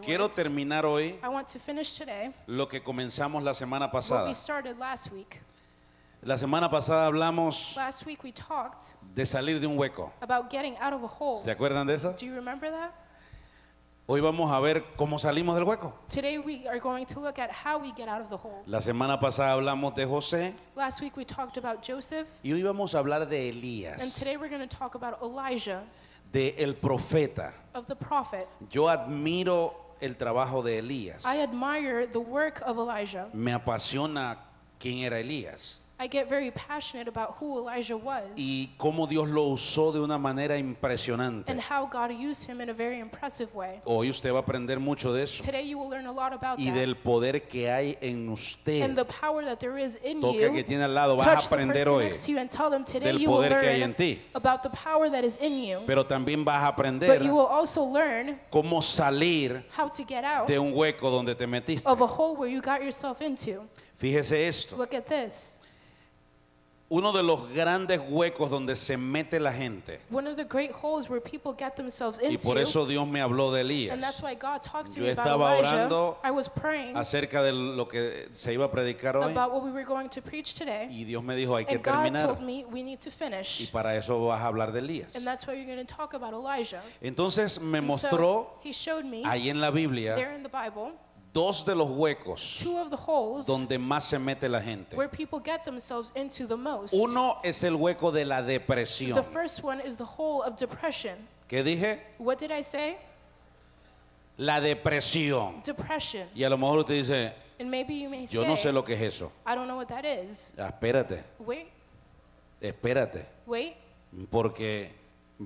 Quiero terminar hoy I want to finish today lo que comenzamos la semana pasada. we started last week. La semana pasada hablamos Last week we talked de salir de un hueco. about getting out of a hole. ¿Se acuerdan de eso? Do you remember that? Hoy vamos a ver cómo salimos del hueco. Today we are going to look at how we get out of the hole. La semana pasada hablamos de José Last week we talked about Joseph, y hoy vamos a hablar de and Elías, today we're going to talk about Elijah, de el profeta. Yo admiro el trabajo de Elías. I admire the work of Elijah. Me apasiona quién era Elías I get very passionate about who Elijah was y cómo Dios lo usó de una manera and impresionante. how God used him in a very impressive way. Hoy usted va a aprender mucho de eso Today you will learn a lot about y that del poder que hay en and usted. the power that there is in al que you. tiene al lado, vas a Touch the aprender person hoy, next to you and tell them today del you will poder que hay en learn ti. about the power that is in you. pero también vas a But aprender you will also learn cómo salir how to get out de un hueco donde te metiste. of a hole where you got yourself into. Fíjese esto, Look at this. Uno de los grandes huecos donde se mete la gente, One of the great holes where people get themselves y por into. eso Dios me habló de And that's Elías, why God talked to Yo me about estaba Elijah. orando I was praying acerca de lo que se iba a predicar hoy, about what we were going to preach today. y Dios me dijo, hay que And God terminar, told me we need to y finish. para eso vas a hablar de Elías. And that's why you're going to talk about Elijah. Entonces me And mostró so he showed me ahí en la Biblia there in the Bible dos de los huecos two of the holes donde más se mete la gente. where people get themselves into the most. Uno es el hueco de la depresión. The first one is the hole of depression. ¿Qué dije? What did I say? La depresión. Depression. Y a lo mejor usted dice, And maybe you may yo no sé say, lo que es eso. I don't know what that is. Ah, espérate, Wait, espérate. wait, Porque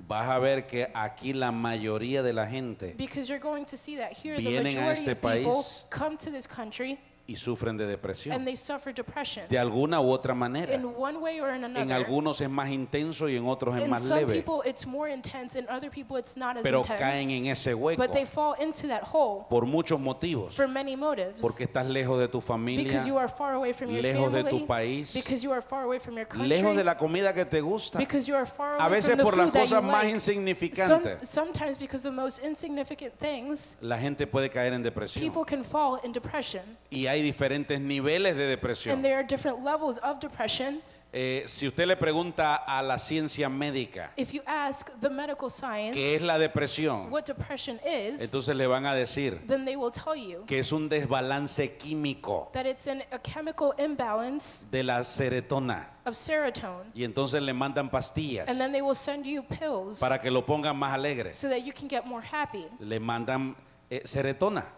vas a ver que aquí la mayoría de la gente because you're going to see that here the Vienen a majority este of people país come to this country y sufren de depresión. and they suffer depression De alguna u otra manera. in one way or in En another. algunos es más intenso y en otros es In más leve. people it's more intense, in other people it's not as Pero caen en ese hueco But they fall into that hole por muchos motivos. for many motives. Porque estás lejos de tu familia, Because you are far away from your lejos de family. tu país, Because you are far away from your country. lejos de la comida que te gusta. because you are far away A veces por las cosas más like. insignificantes, Some, sometimes because the most insignificant things, la gente puede caer en depresión. people can fall in depression. Y hay diferentes niveles de And depresión. there are different levels of depression. Eh, si usted le pregunta a la ciencia médica If you ask the medical science qué es la depresión, what depression is, entonces le van a decir then they will tell you que es un desbalance químico that it's an, a chemical imbalance de la serotonina. of serotonin. Y entonces le mandan pastillas And then they will send you pills para que lo pongan más alegre. so that you can get more happy. Le mandan eh.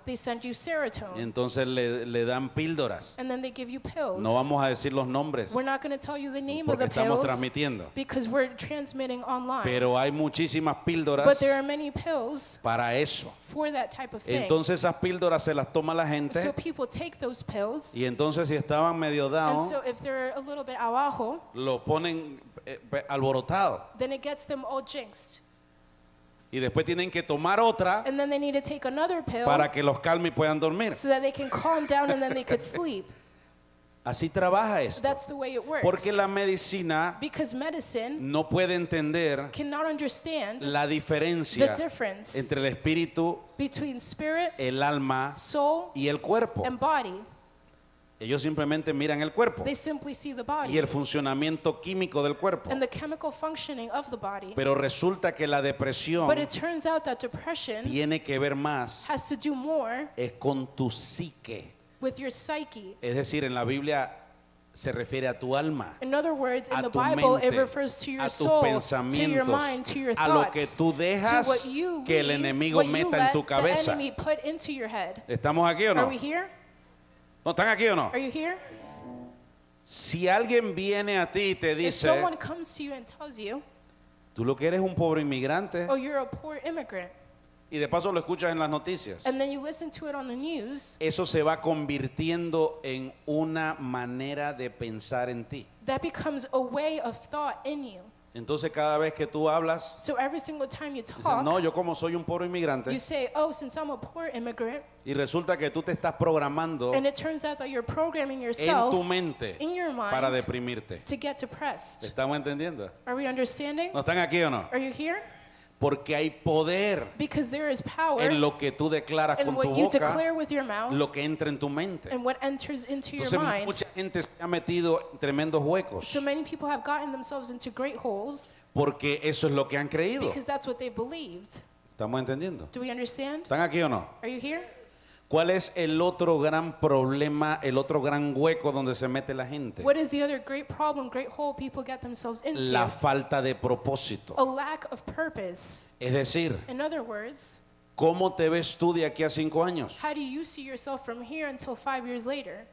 They send you serotonin. entonces le, le dan píldoras. And then they give you pills. No vamos a decir los nombres We're not going to tell you the name of porque the estamos pills transmitiendo. because we're transmitting online. Pero hay muchísimas píldoras But there are many pills para eso. for that type of thing. Entonces esas píldoras se las toma la gente so people take those pills. y entonces si estaban medio And down, so if they're a little bit abajo, lo ponen eh, pe- alborotado. then it gets them all jinxed. Y después tienen que tomar otra And then they need to take another pill para que los calme y puedan dormir. so that they can calm down and then they could sleep. Así trabaja esto. That's the way it works. Porque la medicina because medicine no puede entender cannot understand la the diferencia difference entre el espíritu, between spirit, el alma soul, y el cuerpo. and body. Ellos simplemente miran el cuerpo They simply see the y body el funcionamiento químico del cuerpo. and the chemical functioning of the body. Pero resulta que la depresión But it turns out that depression tiene que ver más has to do more es con tu psique. with your psyche. Es decir, en la Biblia se refiere a tu alma, In other words, in a the tu Bible, it mente, refers to your a tus soul, to your pensamientos, mind, to your a lo que thoughts, tú to dejas what you que el leave, enemigo what you meta en let tu cabeza. the enemy put into your head. ¿Estamos aquí o Are no? we here? ¿No están aquí o no? Are you here? Si alguien viene a ti y te If dice, someone comes to you and tells you, tú lo que eres un pobre inmigrante, oh, you're a poor immigrant, y de paso lo escuchas en las noticias, and then you listen to it on the news, eso se va convirtiendo en una manera de pensar en ti. that becomes a way of thought in you. Entonces cada vez que tú hablas, So every single time you dices, talk, no, yo como soy un pobre you inmigrante, say, oh, since I'm a poor immigrant, y resulta que tú te estás programando and it turns out that you're programming en yourself tu mente in your para mind deprimirte. to get depressed. ¿Estamos entendiendo? Are we understanding? ¿No están aquí o no? Are you here? Porque hay poder Because there is power en lo que tú declaras con tu you boca, with your mouth lo que entra en tu mente. and what enters into your Entonces mind. mucha gente se ha metido en tremendos huecos So many people have gotten themselves into great holes porque eso es lo que han creído. because that's what they believed. ¿Estamos entendiendo? Do we understand? ¿Están aquí o no? Are you here? ¿Cuál es el otro gran problema, el otro gran hueco donde se mete la gente? What is the other great problem, great hole people get themselves into? La falta de propósito. A lack of purpose. Es decir, In other words, ¿cómo te ves tú de aquí a cinco años? how do you see yourself from here until five years later?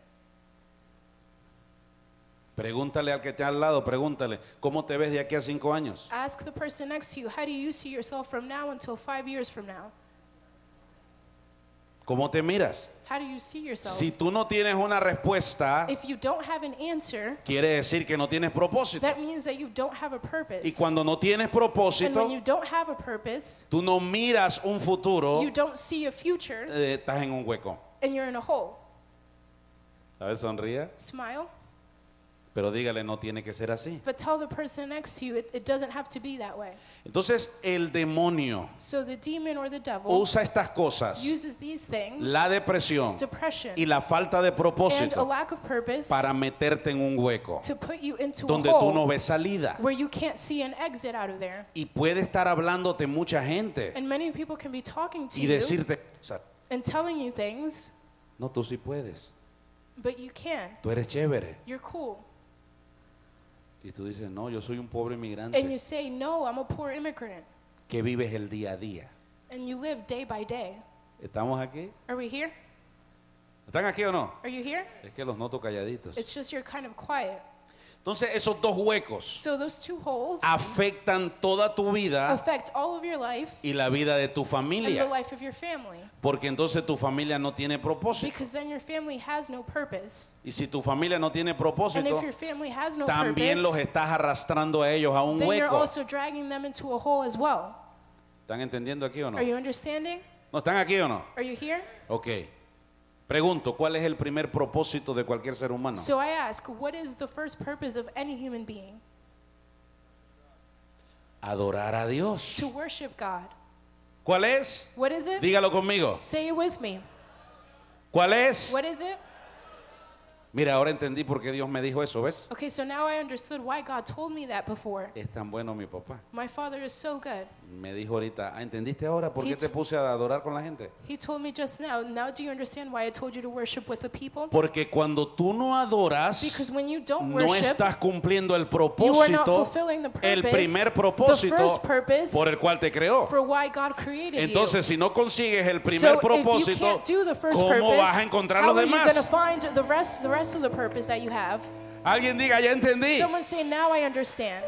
Pregúntale al que te al lado, pregúntale, ¿cómo te ves de aquí a cinco años? Ask the person next to you, how do you see yourself from now until five years from now? ¿Cómo te miras? How do you see yourself? Si tú no tienes una respuesta, If you don't have an answer, quiere decir que no tienes propósito. that means that you don't have a purpose. Y cuando no tienes and propósito, when you don't have a purpose, tú no miras un futuro, you don't see a future, eh, estás en un hueco. and you're in a hole. A ver, sonría, Smile, pero dígale, no tiene que ser así. but tell the person next to you it, it doesn't have to be that way. Entonces, el demonio So the demon or the devil usa estas cosas, uses these things, la depresión depression, y la falta de and a propósito, lack of purpose para meterte en un hueco to put you into donde a tú no ves salida. where you can't see an exit out of there. Y puede estar hablándote mucha gente And many people can be talking to y you decirte, cosas. and telling you things, no, tú sí puedes, but you can. tú eres chévere. You're cool. Y tú dices, no, yo soy un pobre And you inmigrante say, No, I'm a poor immigrant. que vives el día a día. And you live day by day. ¿Estamos aquí? Are we here? ¿Están aquí o no? Are you here? Es que los noto calladitos. It's just you're kind of quiet. Entonces esos dos huecos So those two holes afectan toda tu vida all of your life y la vida de tu and the familia. life of your. Porque entonces tu familia no tiene propósito. Because then your family has no purpose. Y si tu familia no tiene And propósito, if your family has no también los purpose, estás arrastrando a ellos a un then you're hueco. also dragging them into a hole as well. ¿Están entendiendo aquí o no? Are you understanding? ¿No están aquí o no? Are you here? Ok. Pregunto, ¿cuál es el primer propósito de cualquier ser humano? So I ask, what is the first purpose of any human being? Adorar a Dios. To worship God. ¿Cuál es? What is it? Dígalo conmigo. Say it with me. ¿Cuál es? What is it? Mira, ahora entendí por qué Dios me dijo eso, ¿ves? Okay, so now I understood why God told me that before. Es tan bueno mi papá. My father is so good. Me dijo ahorita, ah, ¿entendiste ahora por qué He te t- puse a adorar con la gente? He told me just now. Now do you understand why I told you to worship with the people? Porque cuando tú no adoras, Because when you don't no worship, estás cumpliendo el you are not propósito, fulfilling the el purpose, primer the propósito first purpose por el cual te creó. for why God created Entonces, si no consigues el you. primer So if you propósito, can't do the first ¿cómo purpose, vas a encontrar how los are you going to demás? find the rest, the rest of the purpose that you have? Alguien diga, ya entendí. Someone say, now I understand.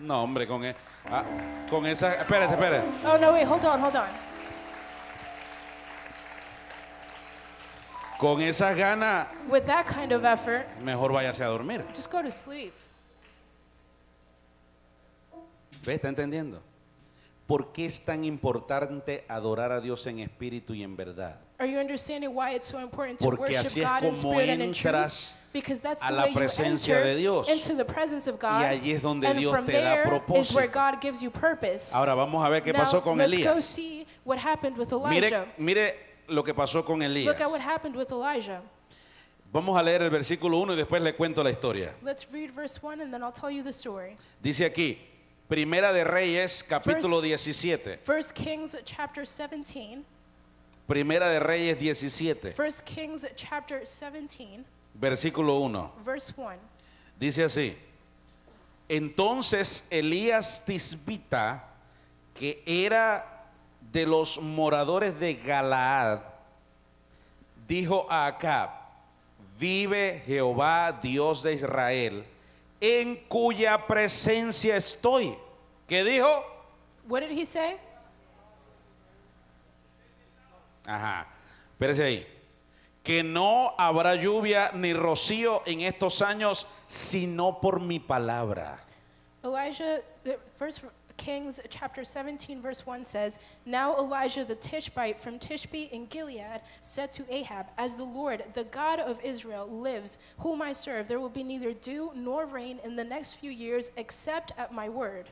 No, hombre, con, e- ah, con esa... Espérate, espérate. Oh, no, wait, hold on, hold on. Con esas ganas, With that kind of effort, mejor váyase a dormir. just go to sleep. ¿Ve? ¿Está entendiendo? ¿Por qué es tan importante adorar a Dios en espíritu y en verdad? Are you understanding why it's so important to Porque worship así es God in como spirit and in entras truth? Because that's a la presencia de Dios. into the presence of God. Y allí es donde Dios te da propósito. where God gives you purpose. Ahora vamos a ver qué now, pasó con let's go Elías. see what happened with Mire, Elijah. mire lo que pasó con Elías. Look at what happened with Elijah. Vamos a leer el versículo 1 y después le cuento la historia. Let's read verse 1 and then I'll tell you the story. Dice aquí, Primera de Reyes, capítulo First- 17. First Kings chapter 17. Primera de Reyes 17, First Kings chapter 17, versículo 1. verse 1. Dice así, entonces Elías Tisbita, que era de los moradores de Galaad, dijo a Acab, vive Jehová Dios de Israel, en cuya presencia estoy. ¿Qué dijo? What did he say? Ajá, espérese ahí. Que no habrá lluvia ni rocío en estos años, sino por mi palabra. Elijah, the first Kings chapter 17, verse 1 says, Now Elijah the Tishbite from Tishbe in Gilead said to Ahab, As the Lord, the God of Israel, lives, whom I serve, there will be neither dew nor rain in the next few years except at my word.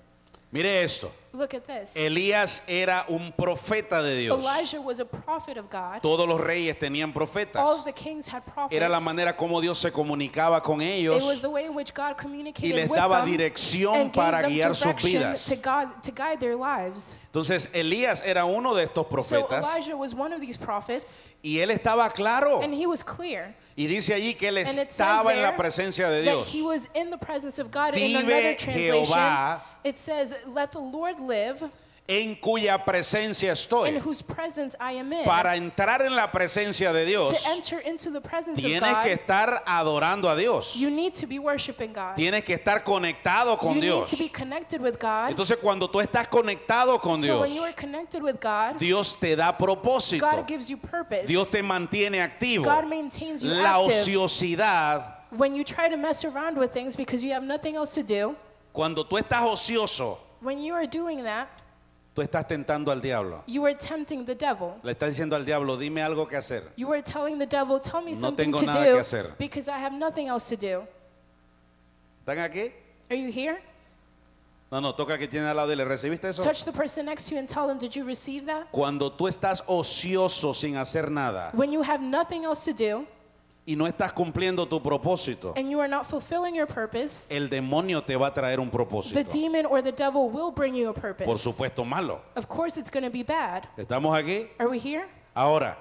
Mire esto. Look at this. Elías era un profeta de Dios. Elijah was a prophet of God. Todos los reyes tenían profetas. All the kings had prophets. Era la manera como Dios se comunicaba con It ellos was the way in which God y communicated les with daba them dirección para guiar sus vidas. to, God, to guide their lives. Entonces Elías era uno de estos So profetas Elijah was one of these prophets, y él estaba claro. and he was clear. Y dice allí que él estaba en la presencia de Dios. he was in the presence of God. In Vive another translation, Jehová. it says, "Let the Lord live, En cuya presencia in estoy. whose presence I am in." Para entrar en la presencia de Dios, to enter into the presence of tienes que estar adorando a Dios. you need to be worshiping God. Tienes que estar conectado con you Dios. need to be connected with God. Entonces cuando tú estás conectado con so Dios, when you are connected with God, Dios te da propósito. God gives you purpose. Dios te mantiene activo. God maintains you La active. ociosidad, When you try to mess around with things because you have nothing else to do, cuando tú estás ocioso, when you are doing that, tú estás tentando al diablo. you are tempting the devil. Le estás diciendo al diablo, dime algo que hacer. You are telling the devil, tell me No something tengo to nada que do hacer. because I have nothing else to do. ¿Están aquí? Are you here? No, no, toca que tiene al lado y le recibiste eso. Touch the person next to you and tell them, did you receive that? Cuando tú estás ocioso sin hacer nada When you have nothing else to do y no estás cumpliendo tu propósito, and you are not fulfilling your purpose, el demonio te va a traer un the propósito. demon or the devil will bring you a Por purpose. supuesto, malo. Of course, it's going to be bad. ¿Estamos aquí? Are we here? Ahora,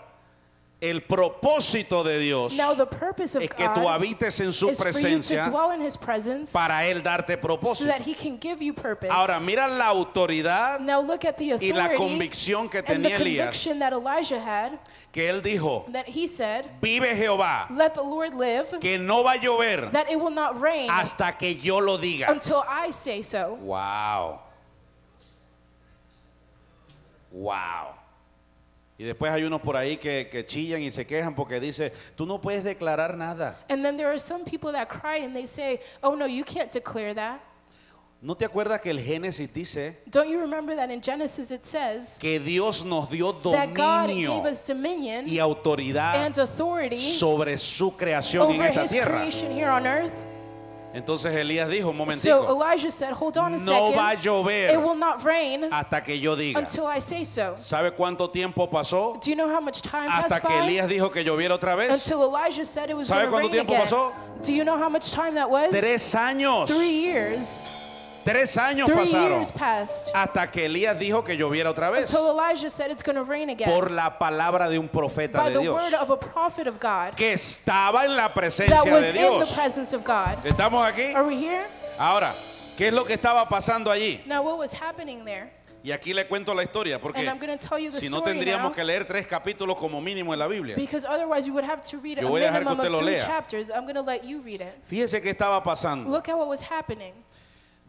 el propósito de Dios Now, the purpose of es que tú habites en su presencia presence para Él darte propósito. that He can give you purpose. Ahora, mira la autoridad Now, look at the y la convicción que tenía Elías, conviction that Elijah had que él dijo, that he said, vive Jehová, Let the Lord live, que no va a llover that it will not rain hasta que yo lo diga. until I say so. Wow. Wow. Y después hay unos por ahí que, que chillan y se quejan porque dice, tú no puedes declarar nada. And then there are some people that cry and they say, Oh no, you can't declare that. ¿No te acuerdas que el Génesis dice Don't you remember that in Genesis it says que Dios nos dio dominio gave us dominion y autoridad and sobre su creación en esta tierra? creation here on earth? Entonces Elías dijo, un So momentico, Elijah said, Hold on a no va a second. It llover will not rain hasta que yo diga. until I say so. ¿Sabe cuánto tiempo pasó Do you know how much time hasta passed que by? Elías dijo que lloviera otra vez? Until Elijah said it was ¿Sabe going to cuánto rain tiempo again. pasó? Do you know how much time that was? Tres años. Three years. Tres años Three pasaron years passed. hasta que Elías dijo que lloviera otra vez Until Elijah said it's going to rain again. por la palabra de un profeta by de the Dios word of a prophet of God que estaba en la that presencia was de in the Dios. presence of God. ¿Estamos aquí? Are we here? Ahora, ¿qué es lo que estaba pasando allí? Now, what was happening there? Y aquí le cuento la historia porque And I'm going to tell you the si no story tendríamos now. que leer tres capítulos como mínimo en la Biblia. Because otherwise, we would have to read Yo a voy a dejar que minimum usted of lo three lea. chapters. I'm going to let you read it. Fíjese qué estaba pasando. Look at what was happening.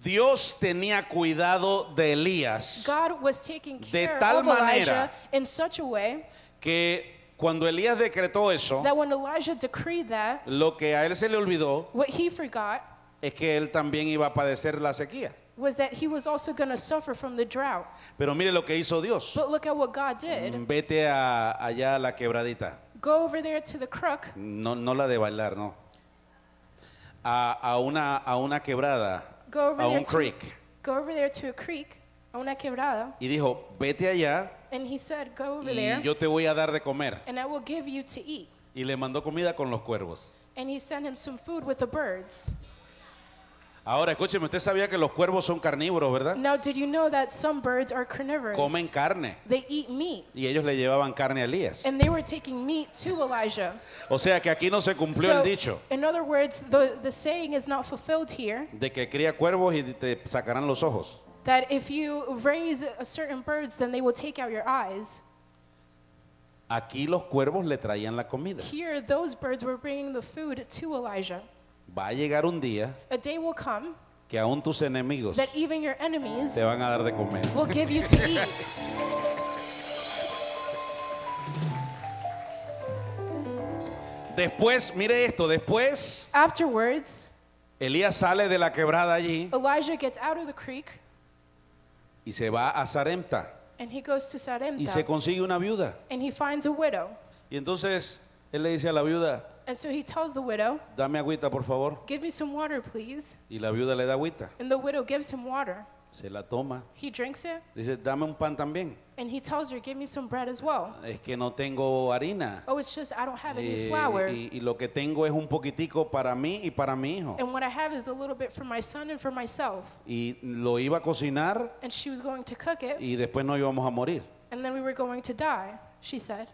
Dios tenía cuidado de Elías God was taking De care tal of Elijah manera in such a way que cuando Elías decretó eso, that when Elijah decreed that, lo que a él se le olvidó what he forgot es que él también iba a padecer la sequía. was that he was also going to suffer from the drought. Pero mire lo que hizo Dios. But look at what God did. Vete a, allá a la quebradita. Go over there to the crook, No, no la de bailar, no. A, a una, a una quebrada, go over a there un to, creek. go over there to a creek, a una quebrada, Y dijo, vete allá and he said, go over y there, yo te voy a dar de comer. and I will give you to eat. Y le mandó comida con los cuervos. And he sent him some food with the birds. Ahora, escúcheme, usted sabía que los cuervos son carnívoros, ¿verdad? Now, did you know that some birds are carnivorous? Comen carne. They eat meat, Y ellos le llevaban carne a Elías. and they were taking meat to Elijah. O sea que aquí no se cumplió So, el dicho in other words, the, the saying is not fulfilled here de que cría cuervos y te sacarán los ojos. that if you raise a certain birds, then they will take out your eyes. Aquí los cuervos le traían la comida. Here, those birds were bringing the food to Elijah. Va a llegar un día A day will come que aún tus enemigos that even your enemies te van a dar de comer. will give you to eat. Después, mire esto, después Afterwards, Elías sale de la quebrada allí Elijah gets out of the creek y se va a Sarepta And he goes to y se Sarepta consigue una viuda. and he finds a widow. Y entonces él le dice a la viuda, And so he tells the widow, dame agüita por favor. Give me some water, please. Y la viuda le da agüita, And the widow gives him water. se la toma. He drinks it Dice, dame un pan también. and he tells her, Give me some bread as well. Es que no tengo harina. Oh, it's just I don't have any Eh, flour. y, y lo que tengo es un poquitico para mí y para mi hijo. And what I have is a little bit for my son and for myself. Y lo iba a cocinar And she was going to cook it, y después no íbamos a morir. and then we were going to die, she said.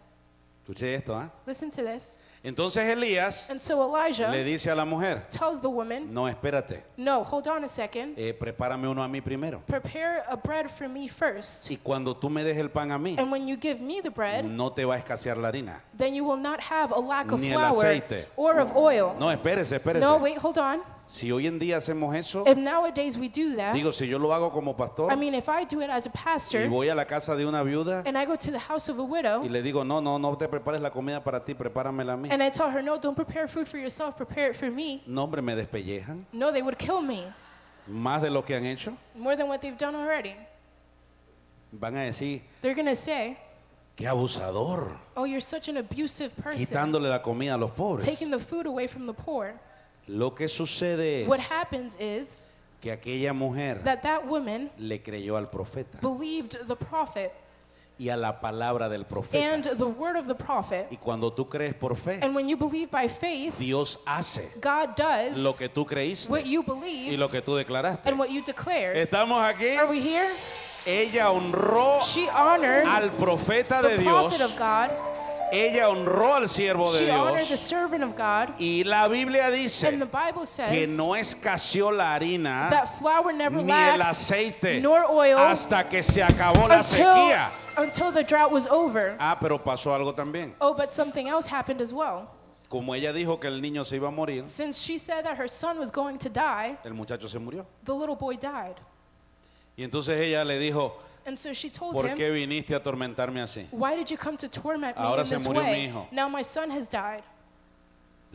Escuché esto, ¿ah? Listen to this. Entonces Elías And so Elijah le dice a la mujer, tells the woman, no, espérate, No, hold on a second. eh, prepárame uno a mí primero. Prepare a bread for me first. Y cuando tú me des el pan a mí, And when you give me the bread, no te va a escasear la harina. then you will not have a lack of Ni el flour aceite. or of oil. No, espérese, espérese. No, wait, hold on. Si hoy en día hacemos eso, If nowadays we do that, digo, si yo lo hago como pastor I mean, if I do it as a y pastor voy a la casa de una viuda and I go to the house of a widow y le digo, no, no, no te prepares la comida para ti, prepáramela a mí. and I tell her, no, don't prepare food for yourself, prepare it for me, No, hombre, me despellejan no, they would kill me más de lo que han hecho. more than what they've done already. Van a decir, They're going to say, qué abusador, oh, you're such an abusive person, quitándole la comida a los pobres. taking the food away from the poor. Lo que sucede What es happens is que aquella mujer that that woman le creyó al profeta believed the prophet y a la palabra del profeta. and the word of the prophet. Y cuando tú crees por fe, And when you believe by faith, Dios hace God does lo que tú creíste what you y believed lo que tú declaraste. and what you declared. Estamos aquí. Are we here? Ella honró She honored al profeta de the prophet Dios. of God. Ella honró al siervo de She honored the Dios. servant of God. Y la Biblia And the dice Bible que says no escaseó la harina that flour never ni el lacked aceite nor oil hasta que se acabó la until, sequía. until the drought was over. Ah, pero pasó algo también. Oh, but something else happened as well. Como ella dijo que el niño se iba a morir, Since she said that her son was going to die, el muchacho se murió. the little boy died. Y entonces ella le dijo, And so she told ¿por him, qué viniste a atormentarme así? Why did you come to torment me Ahora in se this murió mi way? hijo. Now my son has died.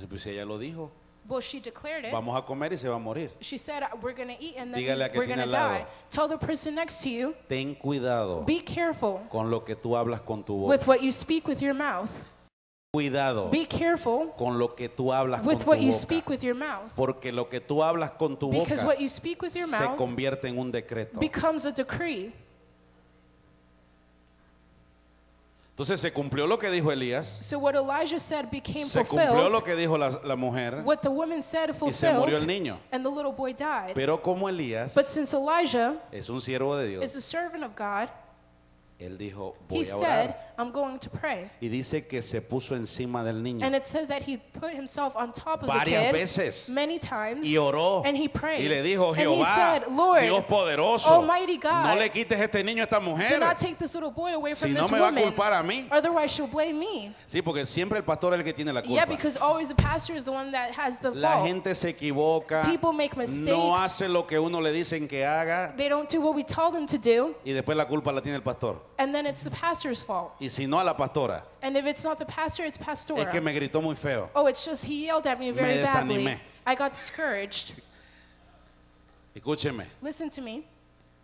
Pues ella lo dijo, Well, she declared it. vamos a comer y se va a morir. She said, uh, We're going to eat and then Dígale a que we're tiene going to al lado. die. Tell the person next to you, Ten cuidado be careful con lo que tú hablas con tu boca. with what you speak with your mouth. Cuidado Be careful con lo que tú hablas con with tu what you boca. speak with your mouth. Porque lo que tú hablas con tu Because what you speak with your se mouth convierte en un decreto. becomes a decree. Entonces se cumplió lo que dijo Elías, So what Elijah said became se cumplió lo que dijo la, la mujer What the woman said y se murió el niño. And the little boy died. Pero como Elías But since Elijah es un siervo de is Dios, a servant of God, él dijo, he voy a said, orar. I'm going to pray. Y dice que se puso encima del niño And it says that he put himself on top of the varias kid veces many times. y oró And he prayed. y le dijo, and he Jehová, said, Lord, Dios poderoso, Almighty God, no le quites este niño a esta do mujer. not take this little boy away Si from no this me va a woman. culpar a mí. Otherwise, she'll blame me. Sí, porque siempre el pastor es el que tiene la Yeah, culpa. because always the pastor is the one that has the La fault. gente se equivoca, People make no mistakes. hace lo que uno le dicen que haga They don't do what we tell them to do, y después la culpa la tiene el pastor. And then it's the pastor's fault. Y si no a la pastora, And if it's not the pastor, it's es que me gritó muy feo. Oh, it's just he yelled at me very badly. desanimé. I got discouraged. Escúcheme, Listen to me.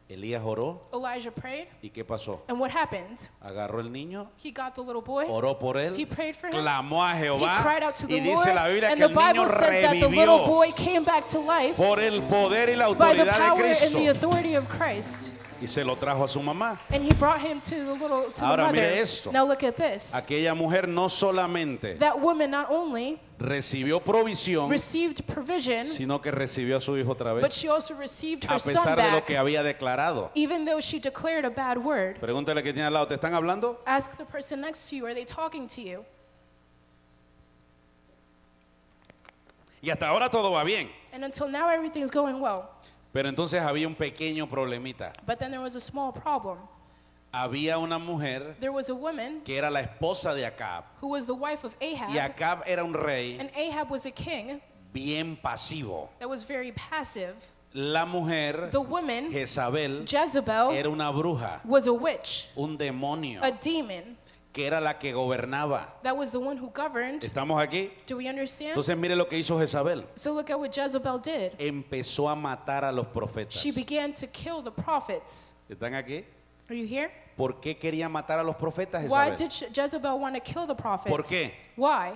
Elías oró Elijah prayed, y ¿qué pasó? and what happened? Agarró el niño, He got the little boy. oró por él, He prayed for him. clamó a He Jehová cried out to the y dice Lord, la Biblia and que the el niño Bible says that the little revivió boy came back to life por el poder y la autoridad de power and Cristo the authority of Christ. y se lo trajo a su mamá. And he brought him to the little to Ahora, the mire esto. Now look at this. Aquella mujer no solamente That woman not only recibió provisión, received provision, sino que recibió a su hijo otra but vez, she also received her a son pesar de lo que había declarado. even though she declared a bad word. Pregúntale que tiene al lado, ¿te están hablando? Ask the person next to you, are they talking to you? Y hasta ahora todo va bien. And until now, everything's going well. Pero entonces había un pequeño problemita. But then there was a small problem. Había una mujer There was a woman que era la esposa de Acab. who was the wife of Y Ahab, Acab era un rey and Ahab was a king bien pasivo. that was very passive. La mujer, The woman, Jezabel, Jezebel, era una bruja, was a witch, un demonio a demon, que era la que gobernaba. That was the one who governed. ¿Estamos aquí? Do we understand? Entonces mire lo que hizo Jezabel. So look at what Jezebel did. Empezó a matar a los profetas. She began to kill the prophets. ¿Están aquí? Are you here? ¿Por qué quería matar a los profetas Why Jezabel? did Je- Jezebel want to kill the prophets? ¿Por qué? Why?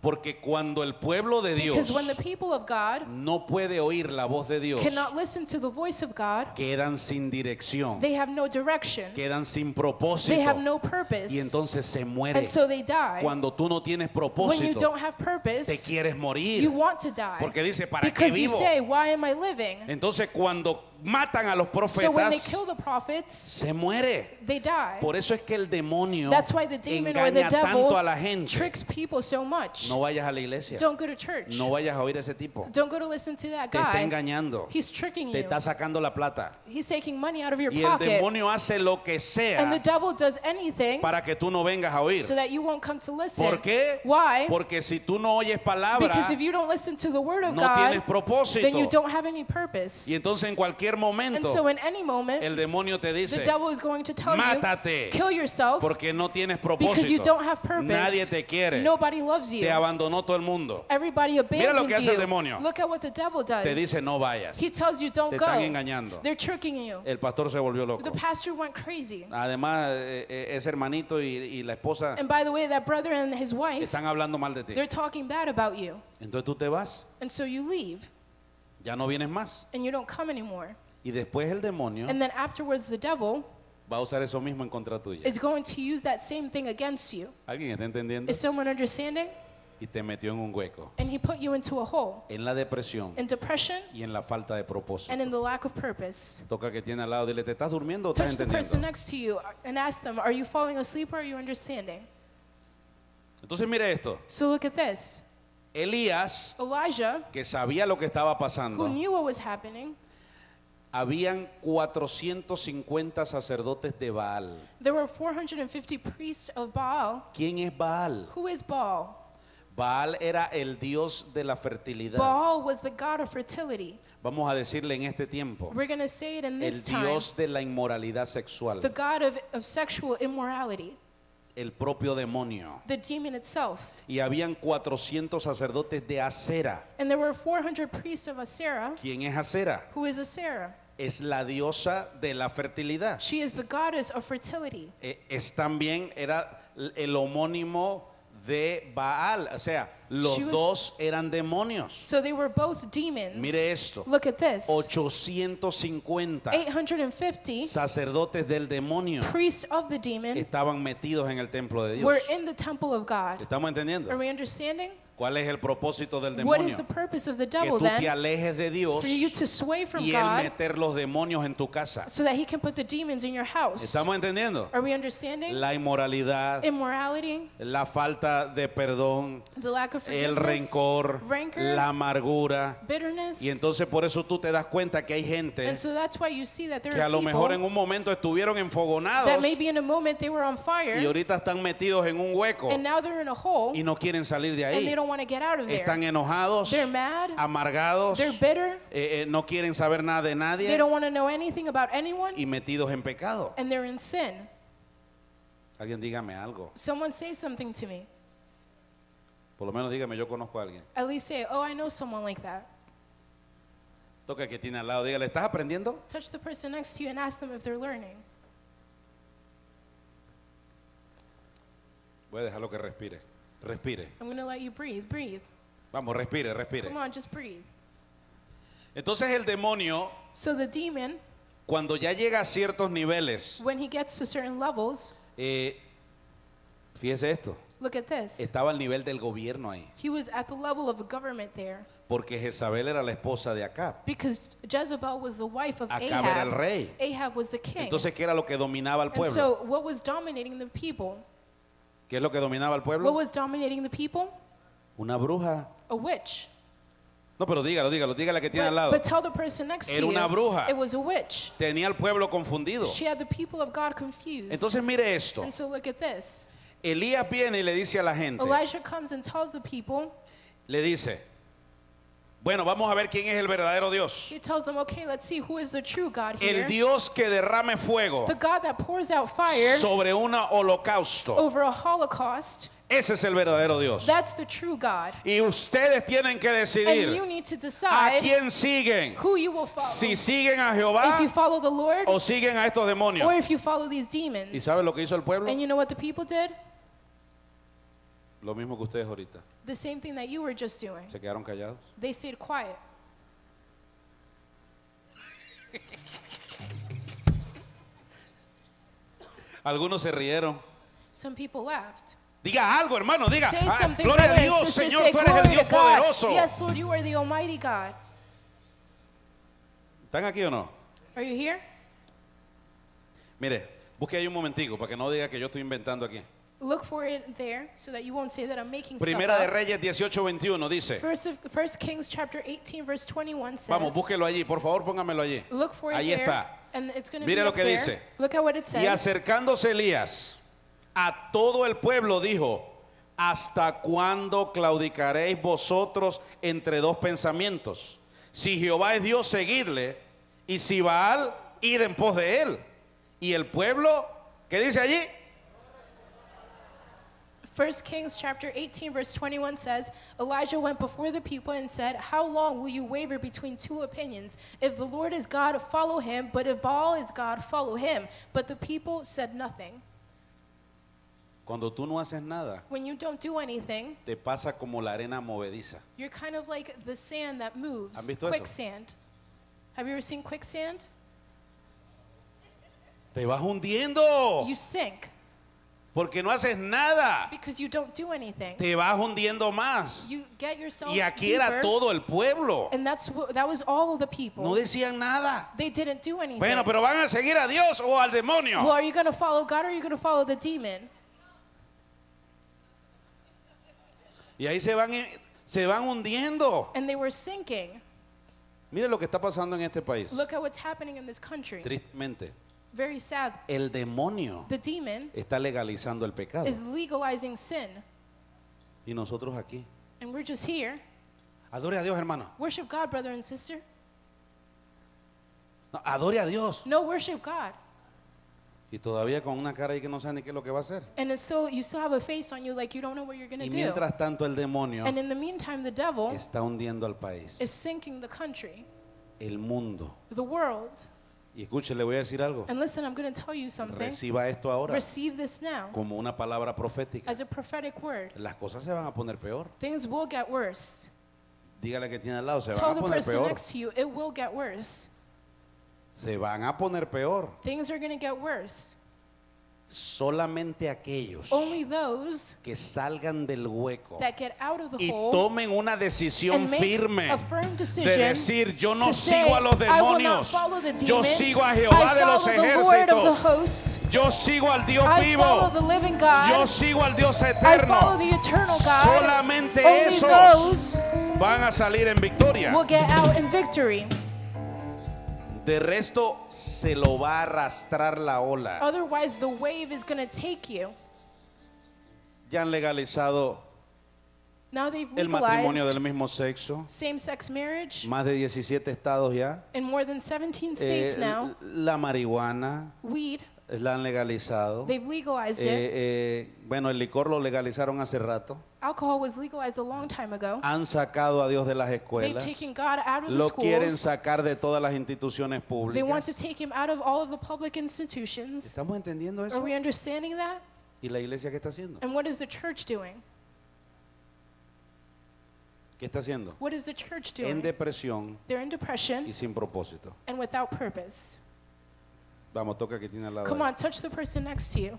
Porque cuando el pueblo de Dios Because when the people of God no puede oír la voz de Dios, cannot listen to the voice of God, quedan sin dirección, they have no direction. quedan sin They propósito have no purpose. y entonces se muere. And so they die. Cuando tú no tienes When you propósito, don't have te purpose, quieres you morir. want to die. Porque dice, ¿para qué Because you vivo? say, why am I living? Entonces cuando matan a los So when they profetas, kill the prophets, se muere. they die. Por eso es que el demonio That's why the demon or the engaña tanto a la gente. tricks people so much. No vayas a la iglesia. Don't go to church. No vayas a oír a ese tipo. Don't go to listen to that Te está engañando. He's tricking Te you. está sacando la plata. He's taking money out of your Y el pocket. demonio hace lo que And the sea devil does anything para que tú no vengas a oír. so that you won't come to listen. ¿Por qué? Why? Porque si tú no oyes palabra, Because if you don't listen to the word of no tienes God, propósito. then you don't have any purpose. Y entonces en cualquier And momento so in any moment, el demonio te dice, mátate you, kill yourself porque no tienes because you propósito. don't have purpose. Nadie te quiere. Te abandonó todo el mundo. Everybody Mira lo que hace you. el demonio. Look at what the devil does. Te dice no vayas. he tells you don't Te go. están engañando. They're tricking you. El pastor se volvió loco. The pastor went crazy. Además, eh, eh, ese hermanito y, y la esposa And by the way, that brother and his wife, están hablando mal de ti. they're talking bad about you. Entonces tú te vas, And so you leave ya no vienes más. and you don't come anymore. Y después el demonio And then afterwards, the devil va a usar eso mismo en contra tuya. is going to use that same thing against you. ¿Alguien está entendiendo? Is someone understanding? Y te metió en un hueco. And he put you into a hole, En la depresión in depression y en la falta de propósito. and in the lack of purpose. Toca que tiene al lado, dile, ¿te estás durmiendo o estás Touch the person entendiendo? next to you and ask them, Are you falling asleep or are you understanding? Entonces mire esto. So look at this Elías, Elijah, que sabía lo que estaba who pasando, knew what was happening, habían 450 sacerdotes de Baal. there were 450 priests of Baal. ¿Quién es Baal? Who is Baal? Baal era el dios de la fertilidad. Baal was the god of fertility. Vamos a decirle en este tiempo, We're to say it in el this time dios de la inmoralidad sexual, the god of, of sexual immorality, el propio demonio. the demon itself. Y habían 400 sacerdotes de Acera. And there were 400 priests of Asera. ¿Quién es Acera? Who is Asera? Es la diosa de la fertilidad. She is the goddess of fertility. Eh, Es también, era el homónimo de Baal. O sea, los was- dos eran demonios. So they were both demons. Mire esto. Look at this 850 850 sacerdotes del demonio priests of the demon estaban metidos en el templo de Dios. were in the temple of God. ¿Estamos entendiendo? Are we understanding? ¿Cuál es el propósito del What demonio? is the purpose of the Que devil tú te alejes de Dios For you to sway from y él God meter los demonios en tu casa. so that he can put the demons in your house. ¿Estamos entendiendo? Are we understanding? La inmoralidad, Immorality, la falta de perdón, the lack of el rencor, rancor, la amargura. bitterness. Y entonces por eso tú te das cuenta que hay gente so que a lo mejor en un momento estuvieron enfogonados that maybe in a moment they were on fire y ahorita están metidos en un hueco and now they're in a hole y no quieren salir de ahí. Don't want to get out of there. Están enojados, They're mad, amargados, they're bitter, eh, eh, no quieren saber nada de they nadie don't want to know anything about anyone, y metidos en pecado. and they're in sin. Alguien dígame algo. Someone say something to me. Por lo menos dígame, yo conozco a alguien. At least say, Oh, I know someone like that. Toca que tiene al lado, dígale, ¿estás aprendiendo? Touch the person next to you and ask them if they're learning. Voy a dejarlo que respire. Respire. I'm going to let you breathe. Breathe. Vamos, respire, respire. Come on, just breathe. Entonces el demonio, So the demon, cuando ya llega a ciertos niveles, when he gets to certain levels, eh, fíjese esto, look at this. estaba al nivel del gobierno ahí, He was at the level of a government there porque Jezabel era la esposa de Acab. because Jezebel was the wife of Acab era el Ahab. rey. Ahab was the king. Entonces, ¿qué era lo que dominaba al and pueblo? so, what was dominating the people? ¿Qué es lo que dominaba al What pueblo? was dominating the people? Una bruja. A witch. No, pero dígalo, dígalo, dígale que tiene al But, lado. but tell the person next Era to una you, bruja. it was a witch. Tenía al pueblo confundido. She had the people of God confused. Entonces, mire esto. and so look at this. Elías viene y le dice a la gente, Elijah comes and tells the people, le dice, Bueno, vamos a ver quién es el verdadero Dios. He tells them, okay, let's see who is the true God here. El Dios que derrame fuego The God that pours out fire sobre un holocausto. over a holocaust. Ese es el verdadero Dios. That's the true God. Y ustedes tienen que And you decidir need to a decide quién siguen. who you will follow. Si siguen a If you Jehová follow the Lord o siguen a estos or demonios. if you follow these ¿Y demons. saben lo que hizo el pueblo? And you know what the people did? Lo mismo que ustedes ahorita. The same thing that you were just doing. Se quedaron callados. They stayed quiet. Algunos se rieron. Some people laughed. Diga algo, hermano, diga. Say "Ah, something, gloria a Dios. Señor, Say tú eres el Dios poderoso. Yes, Lord, you are the Almighty God. ¿Están aquí o no? Are you here? Mire, busque ahí un momentico para que no diga que yo estoy inventando aquí. Look for it there so that you won't say that I'm making Primera de stuff up. Reyes 18:21 dice. First, of, First Kings chapter 18 verse 21 says. Vamos, búsquelo allí, por favor, póngamelo allí. Look for it Ahí there. está. And it's going to Mire be lo up que there. dice. Look at what it Y says. acercándose Elías a todo el pueblo dijo, ¿hasta cuándo claudicaréis vosotros entre dos pensamientos? Si Jehová es Dios, seguidle, y si Baal, id en pos de él. Y el pueblo, ¿qué dice allí? First Kings chapter 18 verse 21 says, Elijah went before the people and said, How long will you waver between two opinions? If the Lord is God, follow him, but if Baal is God, follow him. But the people said nothing. Cuando tú no haces nada, When you don't do anything, te pasa como la arena movediza. you're kind of like the sand that moves. Visto eso? quicksand. Have you ever seen quicksand? Te vas hundiendo You sink porque no haces nada. because you don't do anything. Te vas hundiendo más. You get yourself Y aquí era todo el pueblo. and that's what, that was all the people. No decían nada. they didn't do anything. Bueno, pero van a seguir a Dios o al demonio. Well, are you going to follow God or are you going to follow the demon? Y ahí se van, se van hundiendo. And they were sinking. Mire lo que está pasando en este país. Look at what's happening in this country. Tristemente, Very sad. el demonio The demon está legalizando el pecado. is legalizing sin. Y nosotros aquí. And we're just here. Adore a Dios, hermano. Worship God, brother and sister. No, adore a Dios. No, worship God. Y todavía con una cara ahí que no sabe ni qué es lo que va a hacer. And it's still, you still have a face on you like you don't know what you're going to Y do. mientras tanto el demonio And in the meantime, the devil está hundiendo al país, is sinking the country, el mundo. the world. Y escuche, le voy a decir algo. And listen, I'm going to tell you something. Reciba esto ahora Receive this now como una palabra profética. as a prophetic word. Las cosas se van a poner peor. Things will get worse. Dígale que tiene al lado, se Tell van a the poner person peor. next to you, it will get worse. Se van a poner peor. Things are going to get worse. Solamente aquellos Only those que salgan del hueco y tomen una decisión firme de decir yo no sigo a los demonios, yo sigo a Jehová de los ejércitos, yo sigo al Dios vivo, yo sigo al Dios eterno. Solamente esos van a salir en victoria. De resto se lo va a arrastrar la ola. Otherwise, the wave is going to take you. Ya han legalizado Now they've el matrimonio del legalized mismo sexo. same-sex marriage Más de 17 estados ya. in more than 17 states Eh, now. La marihuana Weed, la han legalizado. they've legalized Eh, it. eh, bueno, el licor lo legalizaron hace rato. Alcohol was legalized a long time ago. Han sacado a Dios de las They've escuelas. taken God out of the Lo quieren sacar de todas las instituciones They want to públicas. take him out of all of the public institutions. ¿Estamos entendiendo Are eso? we understanding that? ¿Y la iglesia qué está haciendo? And what is the church doing? ¿Qué está haciendo? What is the church En doing? depresión They're in depression y sin propósito. and without purpose. Vamos, toca que tiene al lado. Come on, touch the person next to you.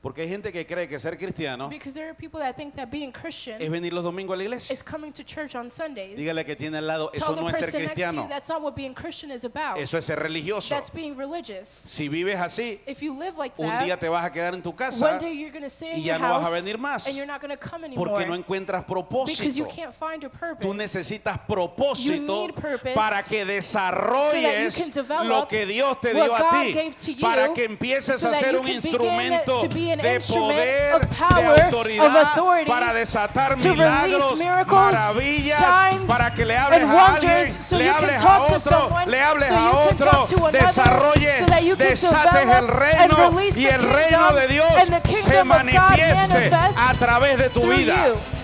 Porque hay gente que cree que ser cristiano Because there are people that think that being es Christian venir los domingos a la iglesia. is coming to church on Sundays. Dígale que tiene al lado, Tell eso the no es ser person next to you cristiano. that's not what being Christian is about. Eso es ser religioso. That's being religious. Si vives así, If you live like un día that, te vas a quedar en tu one casa day you're going to stay y in ya your no vas a house venir más. and you're not going to come porque no anymore encuentras because you propósito. can't find a purpose. Tú necesitas propósito You need purpose para que desarrolles can develop lo que Dios te what dio a God ti, gave to you para que empieces so a that ser you un can begin instrumento to be be an de instrument poder, of de of autoridad authority para desatar to milagros, miracles, maravillas, signs, para que le hables and a alguien, so le you can hables a talk to otro, someone, le hables so a you can otro, talk to another, desarrolle, so that you can desates el reino y the el reino kingdom, de Dios se kingdom of God manifieste a través de tu through vida. you.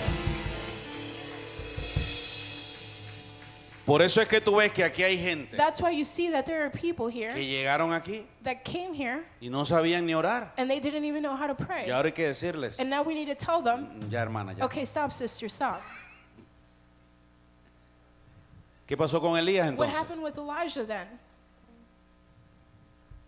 Por eso es que tú ves que aquí hay gente That's why you see that there are people que here llegaron aquí that came here y no sabían ni orar. and they didn't even know how to Y pray. ahora hay que decirles, And now we need to tell them, ya hermana, ya. okay, stop, sister, stop. ¿Qué pasó con Elías What entonces? happened with Elijah then?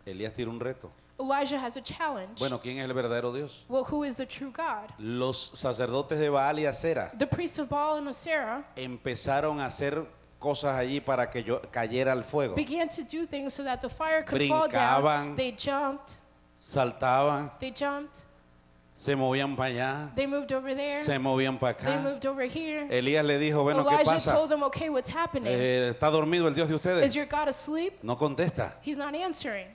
Elías tiene un reto. Elijah has a challenge. Bueno, ¿quién es el verdadero Dios? Well, who is the true God? Los sacerdotes de Baal y Acera The priests of Baal and Asherah empezaron a hacer cosas allí para que yo cayera al fuego. began to do things so that the fire could fall down. Brincaban. They jumped, Saltaban, they jumped, se movían para allá, they moved over there, se movían para they acá. moved over here. Elías le dijo, bueno, ¿qué Elijah pasa? told them, okay, what's happening? Eh, ¿Está dormido el Dios de Is ustedes? your God asleep? No contesta. He's not answering.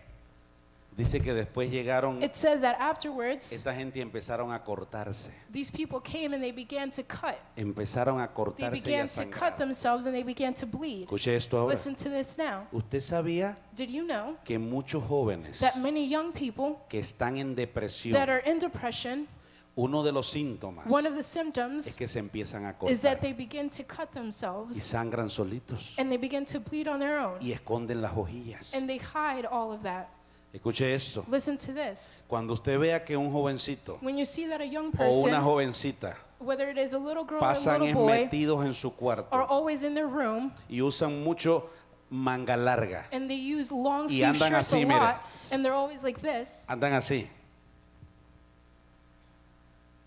Dice que después llegaron, It says that afterwards, esta gente empezaron a cortarse. these people came and they began to cut. Empezaron a They cortarse y a began to cut sangrar. themselves and they began to bleed. Escuche esto ahora. Listen to this now. ¿Usted sabía Did you know que muchos jóvenes that many young people que están en depresión, that are in depression, uno de los síntomas one of the es symptoms que se empiezan a is that cortar they begin to cut y themselves sangran solitos and they begin to bleed on their own y esconden las hojillas. and they hide all of that. Escuche esto. Listen to this. Cuando usted vea que un jovencito When you see that a young o una person, jovencita whether it is a little girl or a pasan little es boy, metidos en su are cuarto always in their room y usan mucho manga larga, and they use long Y sleeve andan shirts así, a mire. lot and they're always like this. andan así.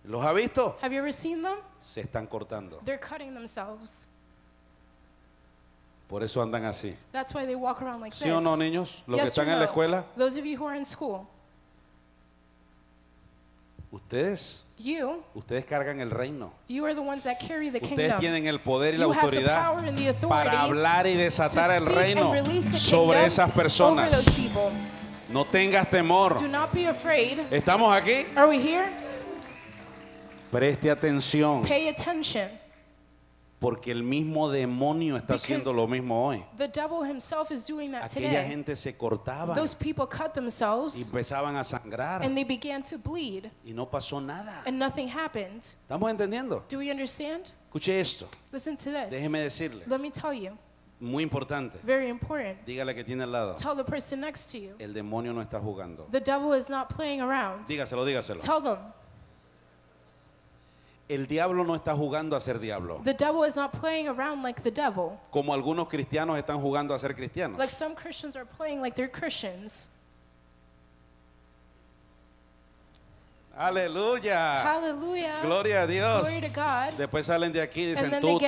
¿Los ha visto? Have you ever seen them? Se están cortando. They're cutting themselves. Por eso andan así. That's why they walk around like ¿Sí o this. no, niños? Los que Yes or están en la no? escuela, Those of you who are in school, ustedes, you, ustedes cargan el reino. you are the ones that carry the Ustedes kingdom. tienen el poder y la You have the autoridad power and the authority para hablar y to desatar el speak reino and release the sobre kingdom esas over personas. those people. No tengas temor. Do not be afraid. ¿Estamos aquí? Are we here? Preste atención, Pay attention. Porque el mismo demonio está Because haciendo lo mismo hoy. The devil himself is doing that Aquella today. gente se cortaba Those people cut y themselves empezaban a sangrar and they began to bleed y no pasó nada. and nothing happened. ¿Estamos entendiendo? Do we understand? Escuche esto, Listen to this. déjeme decirle, Let me tell you, muy importante. very important. Dígale que tiene al lado. Tell the person next to you. El demonio no está jugando. The devil is not playing around. Dígaselo, dígaselo. Tell them. El diablo no está jugando a ser diablo. The devil is not playing around like the devil. Como algunos cristianos están jugando a ser cristianos. Like some Christians are playing like they're Christians. Aleluya. Hallelujah. Gloria a Dios. Glory to God. Después salen de aquí y And dicen tú,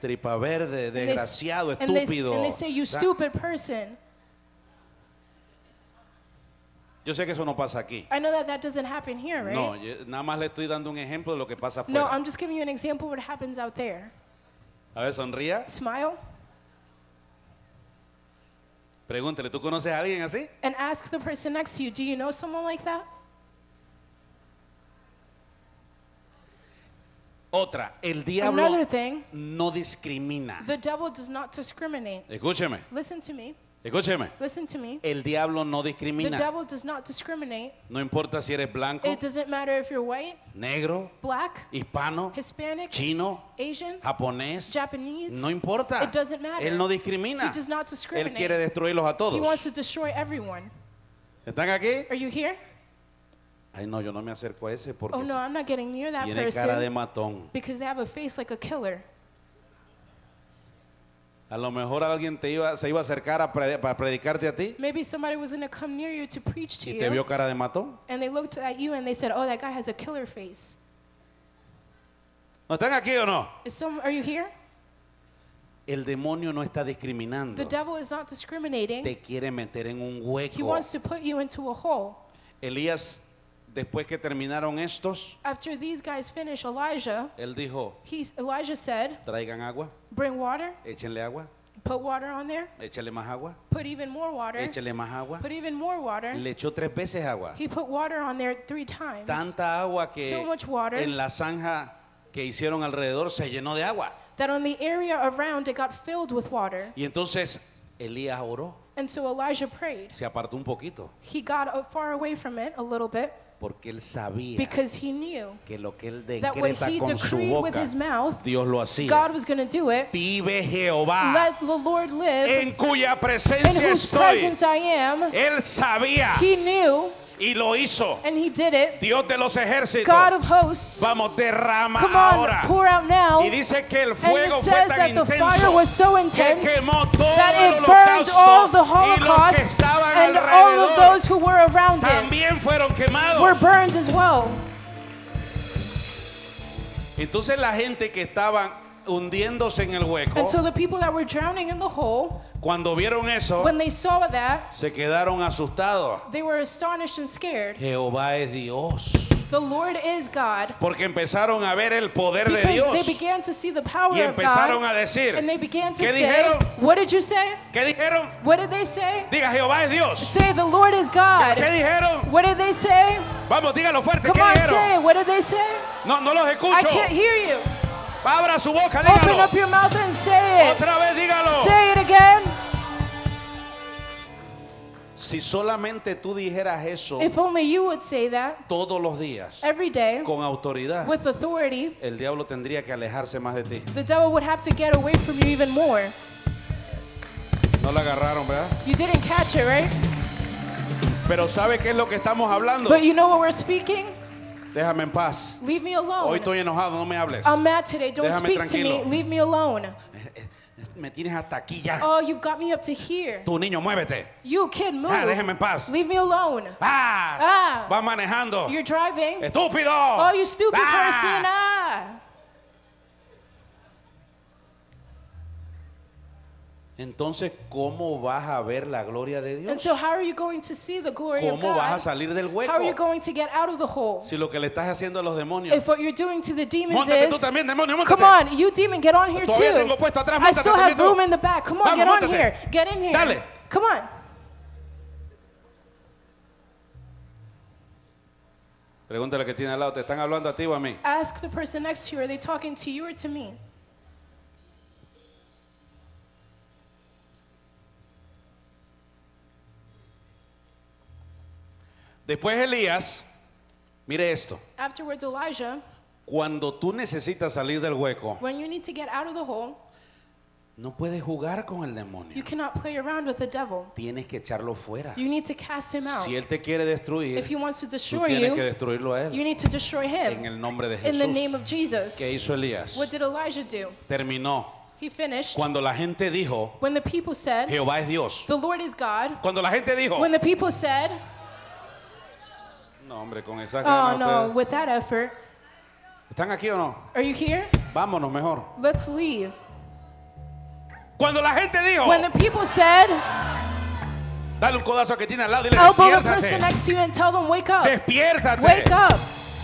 tripa verde, desgraciado, and they, s- estúpido. and they say, you stupid person. Yo sé que eso no pasa aquí. I know that that doesn't happen here, right? No, yo nada más le estoy dando un ejemplo de lo que pasa No, afuera. I'm just giving you an example of what happens out there. A ver, sonría. Smile Pregúntele, ¿tú conoces a alguien así? and ask the person next to you, do you know someone like that? Otra, el diablo Another thing, no discrimina. the devil does not discriminate. Escúcheme, Listen to me. Escúcheme. Listen to me. El diablo no The discrimina. devil does not discriminate. No importa si eres blanco, It doesn't matter if you're white, negro, black, hispano, Hispanic, chino, Asian, japonés. Japanese. No importa. It doesn't matter. Él no discrimina. He does not Él discriminate. quiere destruirlos a He wants todos. to destroy everyone. ¿Están aquí? Are you here? Ay, no, yo no me acerco a ese porque Oh no, I'm not getting near that tiene cara de person matón. because they have a face like a killer. A lo mejor alguien te iba, se iba a acercar a pre- para predicarte a ti Maybe somebody was going to come near you to preach to y te vio you, cara de matón. and they looked at you and they said, "Oh, that guy has a killer face." ¿No están aquí o no? Is some? Are you here? El demonio no está discriminando. The devil is not discriminating. Te quiere meter en un He hueco. wants to put you into a hole. Elías, después que terminaron estos, After these guys finish Elijah, él dijo, he Elijah said, traigan agua, "Bring water, échenle agua. Put water on there. Échale más agua. Put even more water. Échale más agua. Put even more water. Le echó tres veces agua. He put water on there three times. Tanta agua que So much water. en la zanja que hicieron alrededor se llenó de agua. That on the area around it got filled with water. Y entonces Elías oró, And so Elijah prayed. se apartó un poquito, He got far away from it a little bit porque él sabía because he knew que lo que él that when decreta he con su decreed with boca, his mouth, Dios lo hacía. God was going to do it. Vive Jehová, Let the Lord live en cuya in presencia whose estoy. presence I am. Él sabía He knew y lo hizo. and he did it. Dios de los ejércitos. God of hosts, Vamos, derrama come ahora. on, pour out now. Y dice que el fuego fue says tan that the fire intenso was so que intense quemó todo that el it burned all of the que Holocaust estaban and all of those who were around también fueron quemados. were burned as well. Entonces la gente que estaba hundiéndose en el hueco, And so the people that were drowning in the hole, cuando vieron eso, when they saw that, se quedaron asustados. they were astonished and scared. Jehová es Dios. The Lord is God. Porque empezaron a ver el poder de Because they Dios. began to see the power Y of empezaron God. a decir, And they began to ¿qué say, dijeron? What did you say? ¿Qué dijeron? What did they say? Diga, Jehová es Dios. Say, The Lord is God. ¿Qué dijeron? What did they say? Vamos, dígalo fuerte. Come ¿Qué on, dijeron? say it. What did they say? No, no los I escucho. can't hear you. Abra su boca, Open dígalo. up your mouth and say it. Otra vez dígalo. Say it again. Si solamente tú dijeras eso If only you would say that todos los días every day con autoridad, with authority, el diablo tendría que alejarse más de ti. the devil would have to get away from you even more. No la agarraron, ¿verdad? You didn't catch it, right? Pero ¿sabe qué es lo que estamos hablando? But you know what we're speaking? Déjame en paz. Leave me Hoy alone. estoy enojado, no me hables. I'm mad today. Don't Déjame speak to me. tranquilo. Leave me alone. Me tienes hasta aquí ya. Oh, you've got me up to here. Tu niño, muévete. You kid, move. Ah, déjeme en paz. Leave me alone. ¡Ah! Ah. Va manejando. You're driving. ¡Estúpido! Oh, you stupid Ah. person. Ah. Entonces, ¿cómo vas a ver la gloria de And Dios? so, how are you going to see the glory of ¿Cómo vas a salir del How are you hueco? going to get out of the hole? Si lo que le estás haciendo a los demonios. If what you're doing to the demons Móntate tú is, también, demonio, móntate. come on, you demon, get on here Todavía too. tengo puesto atrás, I móntate still have tú. room in the back. Come on, Vamos, get on móntate. here. Get in here. Dale. Come on. Pregúntale que tiene al lado, ¿te están hablando a ti o a mí? Ask the person next to you, are they talking to you or to me? Después Elías, mire esto, Afterwards, Elijah, cuando tú necesitas salir del hueco, when you need to get out of the hole, no puedes jugar con el demonio. you cannot play around with the devil. Tienes que echarlo fuera. You need to cast him out. Si él te quiere destruir, If he wants to tú destroy tienes que you, destruirlo a you él. need to destroy En him el nombre de in the name Jesús. of Jesus. ¿Qué hizo Elías? What did Elijah do? Terminó. He finished. Cuando la gente dijo, When the people said, Jehová es Dios. The Lord is God. Cuando la gente dijo, When the people said, no hombre, con esa Oh gana no, ustedes- with that effort, ¿Están aquí o no? are you here? Vámonos mejor. Let's leave. Cuando la gente dijo, When the people said, dale un codazo a que tiene al lado, dile, Elbow the person despiértate. next to you and tell them, Wake up. Despiértate. Wake up.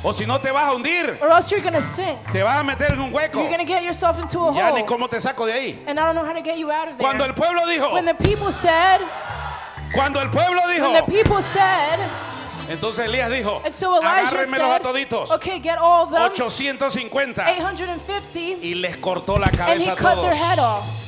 O si no te vas a hundir, Or else you're to sink. te vas a meter en un hueco. You're to get yourself into a Ya ni hole. cómo te saco de ahí. And I don't know how to get you out of Cuando there. el pueblo dijo, When the people said, cuando el pueblo dijo, when the people said, entonces Elías dijo, so Elijah agárrenmelos a said, toditos. okay, get all of them, 850. 850, Y les cortó la cabeza a cut their todos.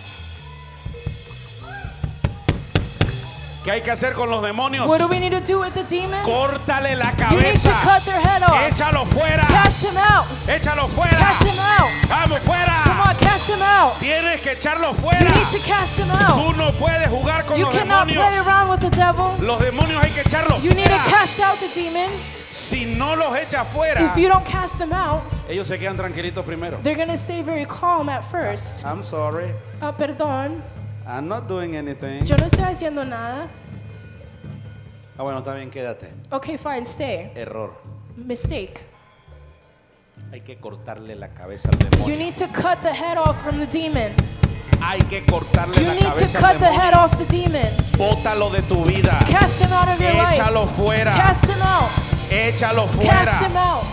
¿Qué hay que hacer con los demonios? What do we need to do with the demons? Córtale la You need to cabeza. cut their head off. Échalo fuera. Cast him out. Échalo fuera. Cast him out. Vamos Come fuera. on, cast him out. Tienes que echarlo You fuera. need to cast him out. Tú no puedes jugar con You los cannot play demonios. around with the devil. Los demonios hay que echarlos You need to cast out the demons. Si no los echa fuera, If you don't cast them out, ellos se quedan tranquilitos primero. they're going to stay very calm at first. I'm sorry. Oh, perdón. I'm not doing anything. Yo no estoy haciendo nada. Ah, bueno, está bien, quédate. Okay, fine, stay. Error. Mistake. Hay que cortarle la cabeza al You demonio. need to cut the head off from the demon. Hay que cortarle You la need to cabeza cut al the head off the demon. Bótalo de tu vida. Cast him out of your life. Échalo fuera. Cast him out. Échalo Cast him fuera. out.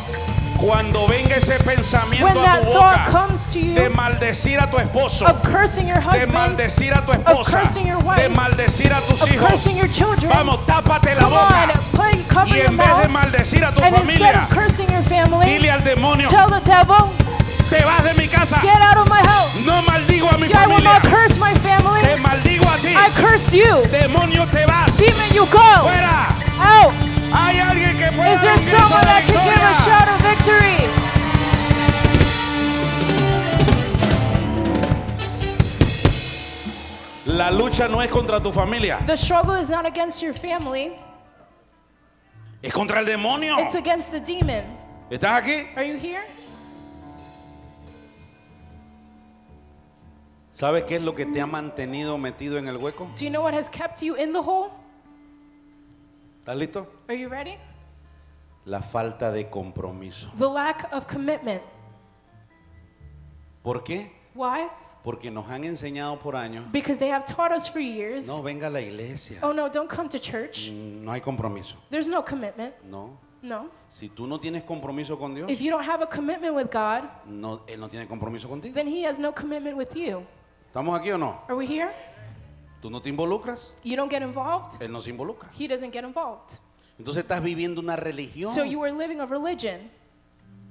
Cuando venga ese pensamiento When a tu boca to de you maldecir a tu esposo, your de husband, maldecir a tu esposa, wife, de maldecir a tus hijos, children, vamos, tápate la on, boca. cover Y en vez de maldecir a tu familia, family, dile al demonio, tell the devil, te vas de mi casa. get out of my house. No maldigo a mi I will not familia, curse my family. te maldigo a ti. I curse you. Demonio, te vas. Demon, you go. Fuera. Out. Hay alguien que puede Is there someone that can give a shout of victory? La lucha no es contra tu familia, The struggle is not against your family, es contra el demonio. it's against the demon. ¿Estás aquí? Are you here? ¿Sabes qué es lo que te ha mantenido metido en el hueco? Do you know what has kept you in the hole? ¿Estás listo? Are you ready? La falta de compromiso. The lack of commitment. ¿Por qué? Why? Porque nos han enseñado por años. Because they have taught us for years. No, venga a la iglesia. Oh no, don't come to church. Mm, No hay compromiso. There's no commitment. No. No. Si tú no tienes compromiso con Dios, If you don't have a commitment with God, no, Él no tiene compromiso contigo. then He has no commitment with you. ¿Estamos aquí o no? Are we here? Tú no te involucras, You don't get involved, Él no se involucra. He doesn't get involved. Entonces estás viviendo una religión. So you are living a religion.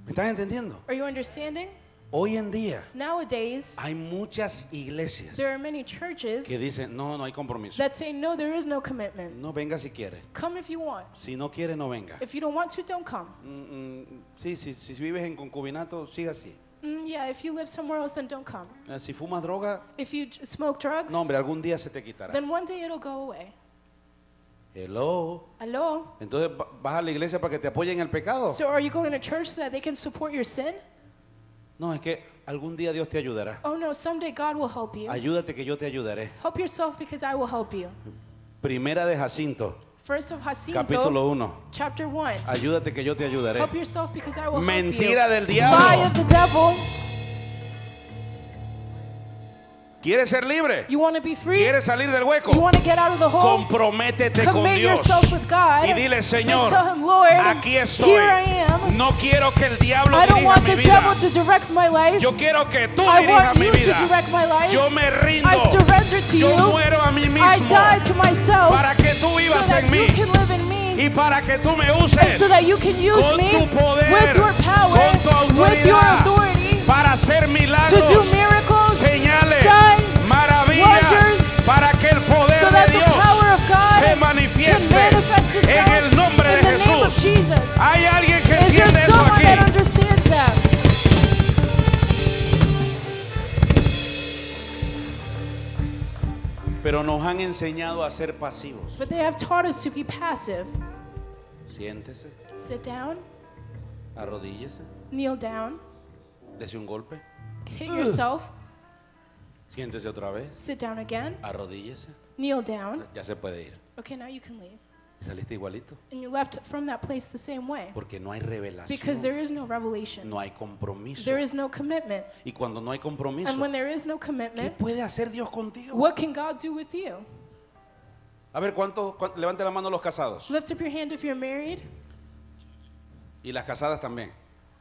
¿Me estás entendiendo? Are you understanding? Hoy en día Nowadays, hay muchas iglesias there are many que churches dicen, no, no hay compromiso. that say, no, there is no commitment. No venga si quiere. Come if you want. Si no quiere, no venga. If you don't want to, don't come. Mm, mm, sí, sí, si vives en concubinato, siga así. Mm, yeah, if you live somewhere else, then don't come. Eh, Si fumas droga, If you j- smoke drugs, no, hombre, algún día se te quitará. then one day it'll go away. Hello. Hello? Entonces, va- ¿vas a la iglesia para que te apoyen en el pecado? So are you going to church so that they can support your sin? No, es que algún día Dios te ayudará. Oh no, someday God will help you. Ayúdate que yo te ayudaré. Help yourself because I will help you. Primera de Jacinto, First of Jacinto, capítulo 1. chapter 1. Ayúdate que yo te ayudaré. Help yourself because I will Mentira help del you. Lie of diablo. the devil. ¿Quieres ser libre? You want to be free? ¿Quieres salir del You hueco? want to get out of the hole? Comprométete con Commit Dios. yourself with God. Y dile, Señor, tell him, Lord, aquí estoy. here I am. No quiero que el diablo I don't dirija want mi the devil vida. to direct my life. Yo quiero que tú I dirijas want mi you to vida. direct my life. Yo me rindo. I surrender to Yo you. muero a mí I mismo die to myself para que tú so vivas that en you mí can live in me. y para que tú me uses so that you can use con me tu poder, with your power, con tu with your autoridad authority, para hacer to milagros, do miracles, señales, signs, maravillas, wonders, para que el poder so that de the Dios power of God se can manifieste manifest en el nombre de in the name of Jesús. Jesus. Hay alguien que Is there entiende eso someone that aquí. understands that? Pero nos han enseñado a ser pasivos. But they have taught us to be passive. Siéntese, Sit down, arrodíllese, kneel down, dese un golpe, hit yourself, siéntese otra vez, sit down again, arrodíllese. kneel down. Ya se puede ir. Okay, now you can leave. Y saliste igualito. And you left from that place the same way Porque no hay because revelación. there is no revelation. No hay compromiso. There is no commitment. Y cuando no hay compromiso, And when there is no ¿qué commitment, puede hacer Dios contigo? what can God do with you? A ver, ¿cuántos? cuán- levante la mano los casados. Lift up your hand if you're married. Y las casadas también.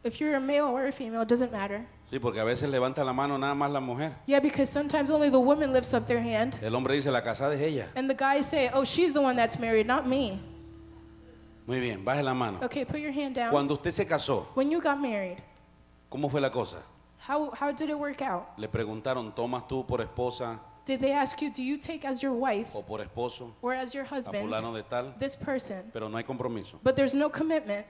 If you're a male or a female, it doesn't matter. Sí, porque a veces levanta la mano nada más la mujer. Yeah, because sometimes only the woman lifts up their hand. El hombre dice, la casada es ella. And the guys say, oh, she's the one that's married, not me. Muy bien, baje la mano. Okay, put your hand down. Cuando usted se casó, When you got married, ¿cómo fue la cosa? how, how did it work out? Le preguntaron, ¿tomas tú por esposa Did they ask you, do you take as your wife o por esposo or as your a husband fulano de tal? this person? Pero no hay compromiso. But there's no commitment.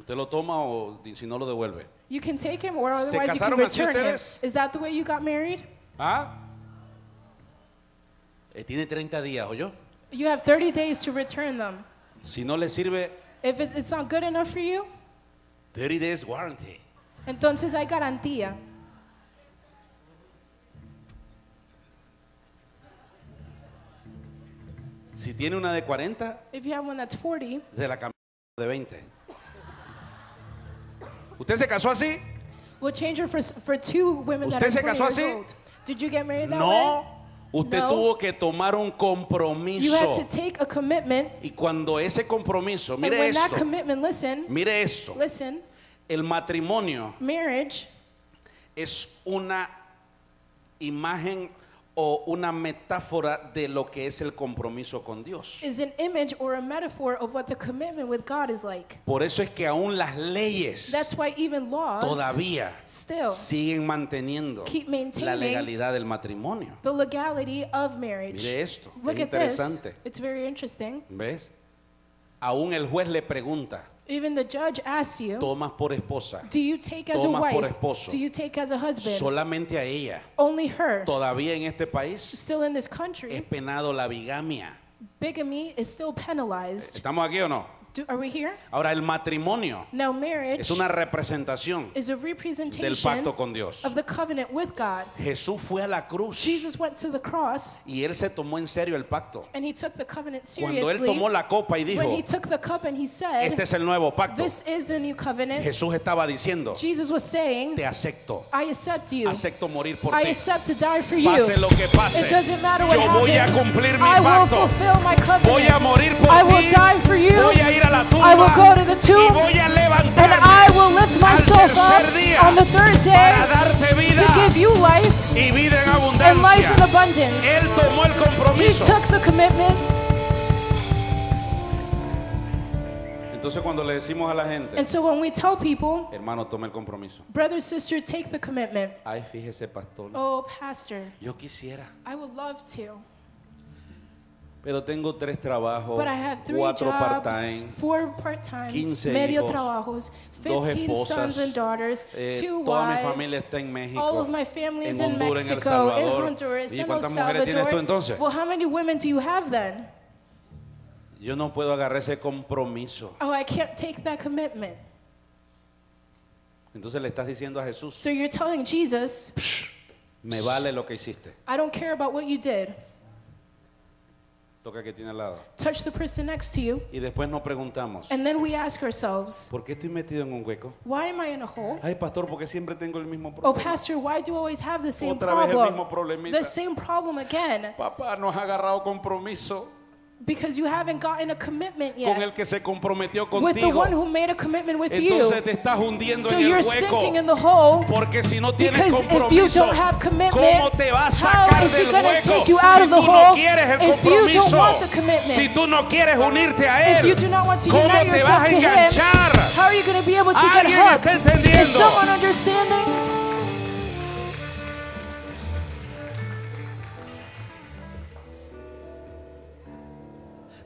¿Usted lo toma o di- si no lo devuelve? You can take him or ¿Se otherwise you can casaron así return him. ustedes? Is that the way you got married? ¿Ah? Eh, tiene 30 días, ¿oyó? You have 30 days to return them. Si no le sirve, If it, it's not good enough for you, 30 days warranty. entonces hay garantía. Si tiene una de 40, If you have one that's 40, se la cambia de 20. ¿Usted se casó así? we'll change her for, s- for two women that ¿Usted are se 20 casó years así? old. Did you get married that way? No. Usted No. tuvo que tomar un You compromiso. had to take a commitment. Y cuando ese compromiso, And mire when that esto, commitment, listen, mire esto, listen, el matrimonio marriage es una imagen o una metáfora de lo que es el compromiso con Dios. is an image or a metaphor of what the commitment with God is like. Por eso es que aún las leyes That's why even laws todavía still siguen manteniendo keep la legalidad del matrimonio. the legality of marriage. Mire esto, Look es at this. interesante. It's very interesting. ¿Ves? Aún el juez le pregunta, Even the judge asks you, tomas por esposa do you take as a tomas por wife? esposo. Do you take as a husband? solamente a ella. Only her. Todavía en este país Still in this es country, penado la bigamia. bigamy is still penalized. ¿Estamos aquí o no? Do, are we here? Ahora, el matrimonio Now, marriage es una representación is a del representation pacto con Dios. of the covenant with God. Jesús fue a la cruz Jesus went to the cross y él se tomó en serio el pacto. and he took the covenant Cuando él seriously. tomó la copa y When dijo, he took the cup and he said, este es el nuevo pacto, This is the new covenant, Jesús estaba diciendo, Jesus was saying, te acepto, I accept you. acepto morir por I ti. accept to die for you. Pase lo que pase, It doesn't matter what yo voy a happens. cumplir mi I will pacto. fulfill my covenant. Voy a morir por I will ti, die for you. voy a ir a la I will go to the y tomb voy a and levantarme I will lift myself up tercer día on the third day para darte vida to give you life y vida en and life in abundance. Él tomó el He took the commitment. Entonces cuando le decimos a la gente, And so when we tell people, hermano, tome el compromiso. brother, sister, take the commitment. Ay, fíjese, pastor, Oh, pastor, yo quisiera, I would love to, pero tengo tres trabajos, but I have three cuatro part-time, four part-times, 15 medio hijos, trabajos, dos 15 esposas, sons and daughters, eh, two toda mi familia está en México, All of my family is en in Honduras, en El Salvador. Honduras, ¿Y cuántas mujeres tienes tú entonces? Well, how many women do you have then? Yo no puedo agarrar ese compromiso. Oh, I can't take that commitment. Entonces le estás diciendo a Jesús, So you're telling Jesus, me vale lo que hiciste. I don't care about what you did. Toca que tiene al lado. Touch the person next to you. Y después nos preguntamos, And then we ask ourselves, ¿por qué estoy metido en un hueco? why am I in a hole? Ay, pastor, porque siempre tengo el mismo Oh, problema. Pastor, why do I always have the same Otra vez el mismo problem? problemita. The same problem again. Papá nos ha agarrado compromiso Because you haven't gotten a commitment con el yet que se comprometió with the one who made a commitment with you. Te estás hundiendo So en you're el hueco. sinking in the hole Porque si no tienes because if you don't have commitment, ¿cómo te va a how sacar is he del going to hueco? take you out Si of the tú no hole quieres el if you don't compromiso, want the commitment? si tú no quieres unirte a If él, you do not want to ¿cómo unite te yourself vas a to him, how are you going to be able to get ¿Alguien hooked? está Is someone understanding?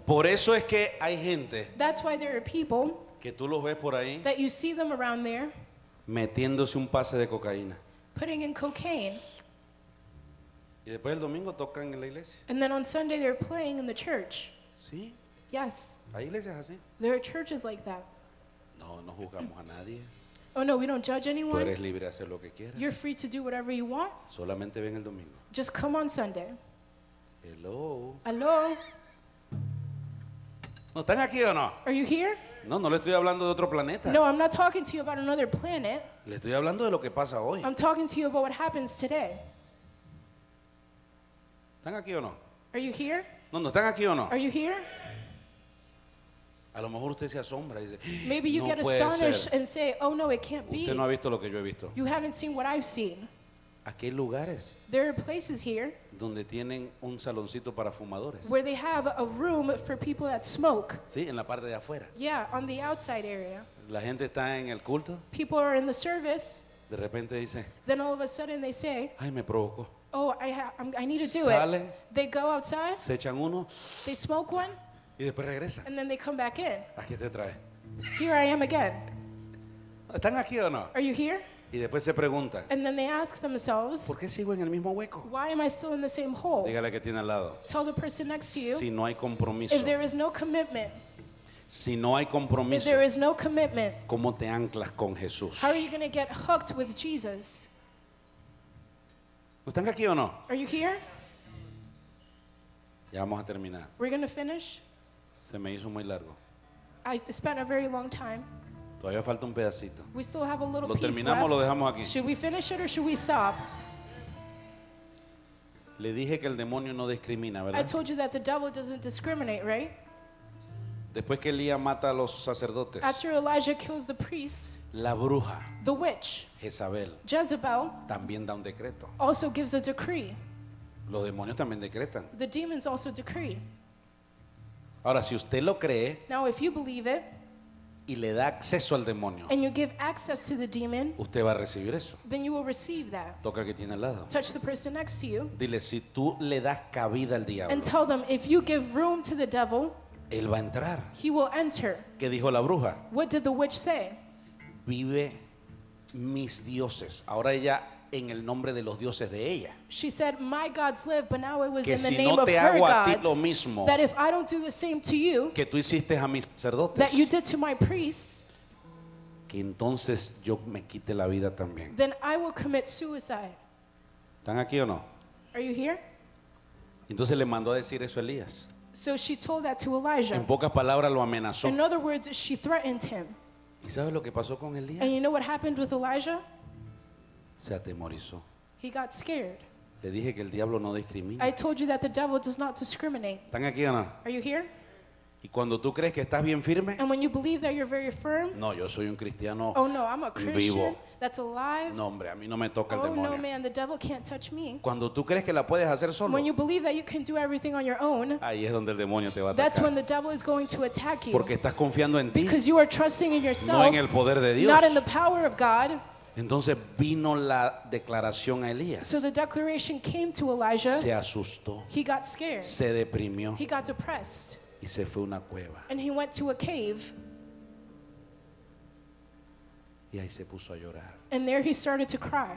Por eso es que hay gente That's why there are people que tú los ves por ahí that you see them around there metiéndose un pase de cocaína. putting in cocaine, Y después el domingo tocan en la iglesia. and then on Sunday they're playing in the church. Sí, Yes, hay iglesias así. there are churches like that. No, no juzgamos a nadie. Oh no, we don't judge Tú anyone. eres libre de hacer lo que quieras. You're free to do whatever you want. Solamente ven el domingo. Just come on Sunday. Hello. Hello, ¿No están aquí o no? are you here? No, no le estoy hablando de otro planeta. No, I'm not talking to you about another planet. Le estoy hablando de lo que pasa hoy. I'm talking to you about what happens today. ¿Están aquí o no? Are you here? No, no están aquí o no. Are you here? A lo mejor usted se asombra y dice, Maybe you no get puede astonished ser. and say, oh no, it can't be. Usted no ha visto lo que yo he visto. You haven't seen what I've seen. Aquí hay lugares There are places here donde tienen un saloncito para fumadores. where they have a room for people that smoke. Sí, en la parte de afuera. Yeah, on the outside area. La gente está en el culto, People are in the service. de repente dice, Then all of a sudden they say, ay, me provocó. oh, I, ha- I'm, I need to do Sale. it. They go outside, Se echan uno they smoke one, y después regresan. and then they come back in. Aquí te trae. Here I am again. ¿Están aquí o no? Are you here? Y después se preguntan, And then they ask themselves, ¿por qué sigo en el mismo hueco? why am I still in the same hole? Dígale que tiene al lado. Tell the person next to you, Si no hay compromiso, if there is no commitment, si no hay if compromiso, there is no commitment, ¿cómo te anclas con Jesús? how are you going to get hooked with Jesus? ¿Están aquí o no? Are you here? Ya vamos a terminar. We're going to finish. Se me hizo muy largo. I spent a very long time. Todavía falta un pedacito. We still have a little ¿Lo piece terminamos o lo left. dejamos aquí? Should we finish it or should we stop? Le dije que el demonio no discrimina, I ¿verdad? told you that the devil doesn't discriminate, right? Después que Elías mata a los sacerdotes, After Elijah kills the priests, la bruja the witch, Jezabel Jezebel, también da un decreto. also gives a decree. Los demonios también decretan. The demons also decree. Ahora, si usted lo cree Now, if you believe it y le da acceso al demonio, and you give access to the demon, usted va a recibir eso. then you will receive that. Toca al que tiene al lado. Touch the person next to you Dile, si tú le das cabida al diablo, and tell them if you give room to the devil, él va a entrar. he will enter. ¿Qué dijo la bruja? What did the witch say? Vive mis dioses. Ahora ella en el nombre de los dioses de ella. She said, My gods live, but now it was Que in the si name no of te her hago a ti gods. lo mismo That if I don't do the same to you que tú hiciste a mis sacerdotes, that you did to my priests, que entonces yo me quite la vida también. then I will commit suicide. ¿Están aquí o no? Are you here? Entonces le mandó a decir eso a Elías. So she told that to Elijah. En pocas palabras lo amenazó. In other words, she threatened him. ¿Y sabes lo que pasó con Elías? And you know what happened with Elijah? Se atemorizó. He got scared. Le dije que el diablo no discrimina. I told you that the devil does not discriminate. ¿Están aquí o no? Are you here? Y cuando tú crees que estás bien firme, And when you believe that you're very firm, no, yo soy un cristiano. oh no, I'm a Christian Vivo. that's alive. No, hombre, a mí no me toca el Oh no, demonio. man, the devil can't touch me. Cuando tú crees que la puedes hacer solo, When you believe that you can do everything on your own, ahí es donde el demonio te va a that's when atacar. the devil is going to attack you. Porque estás confiando en ti, Because you are trusting in no yourself, en el poder de Dios. not in the power of God. Entonces vino la declaración a Elías. So the declaration came to Se Elijah. asustó, He got scared. se deprimió He got depressed. y se fue a una cueva. And he went to a cave. Y ahí se puso a llorar. And there he started to cry.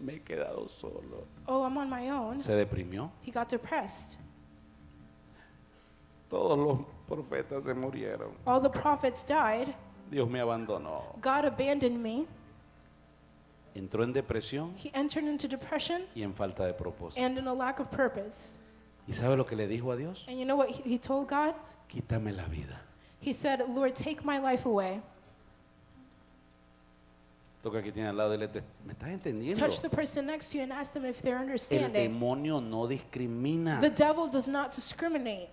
Me he quedado solo. Oh, I'm on my own. Se deprimió. He got depressed. Todos los profetas se murieron. All the prophets died. Dios me abandonó. God abandoned me. Entró en depresión He entered into depression y en falta de propósito. and in a lack of purpose. ¿Y sabe lo que le dijo a Dios? And you know what he he told God? Quítame la vida. He said, Lord, take my life away. Toca que tiene al lado de él. "Te- ¿Me estás entendiendo? Touch the person next to you and ask them if they're El understanding. demonio no discrimina. The devil does not discriminate.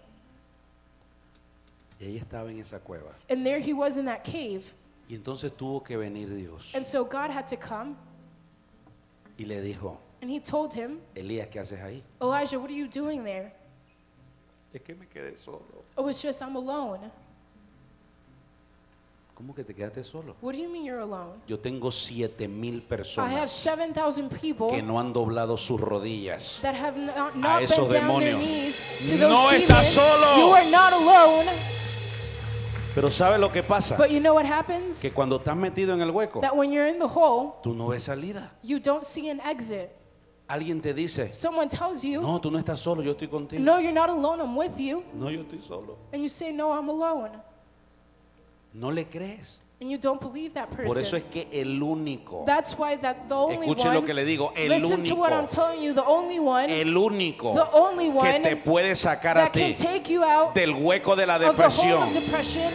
Y ella estaba en esa cueva. And there he was in that cave. Y entonces tuvo que venir Dios. And so God had to come Y le dijo, and he told him, Elías, ¿qué haces ahí? Elijah, what are you doing there? Es que me quedé solo. Oh, it's just I'm alone. ¿Cómo que te quedaste solo? What do you mean you're alone? Yo tengo siete mil I have personas 7,000 people que no han doblado sus rodillas. that have not, not esos bent down their demonios. knees to No estás solo. You are not alone. Pero ¿sabe lo que pasa? But you know what happens? Que cuando estás metido en el hueco, That when you're in the hole, tú no ves salida. you don't see an exit. Alguien te dice, Someone tells you, no, tú no estás solo, yo estoy contigo. no, you're not alone, I'm with you. No, yo estoy solo. And you say, no, I'm alone. No le crees. And you don't believe that Por eso person. es que el único, That's why that the only escuche one, lo que le digo, el listen to what I'm único, telling you, the only one el único The only que one te puede sacar a ti del hueco de la depresión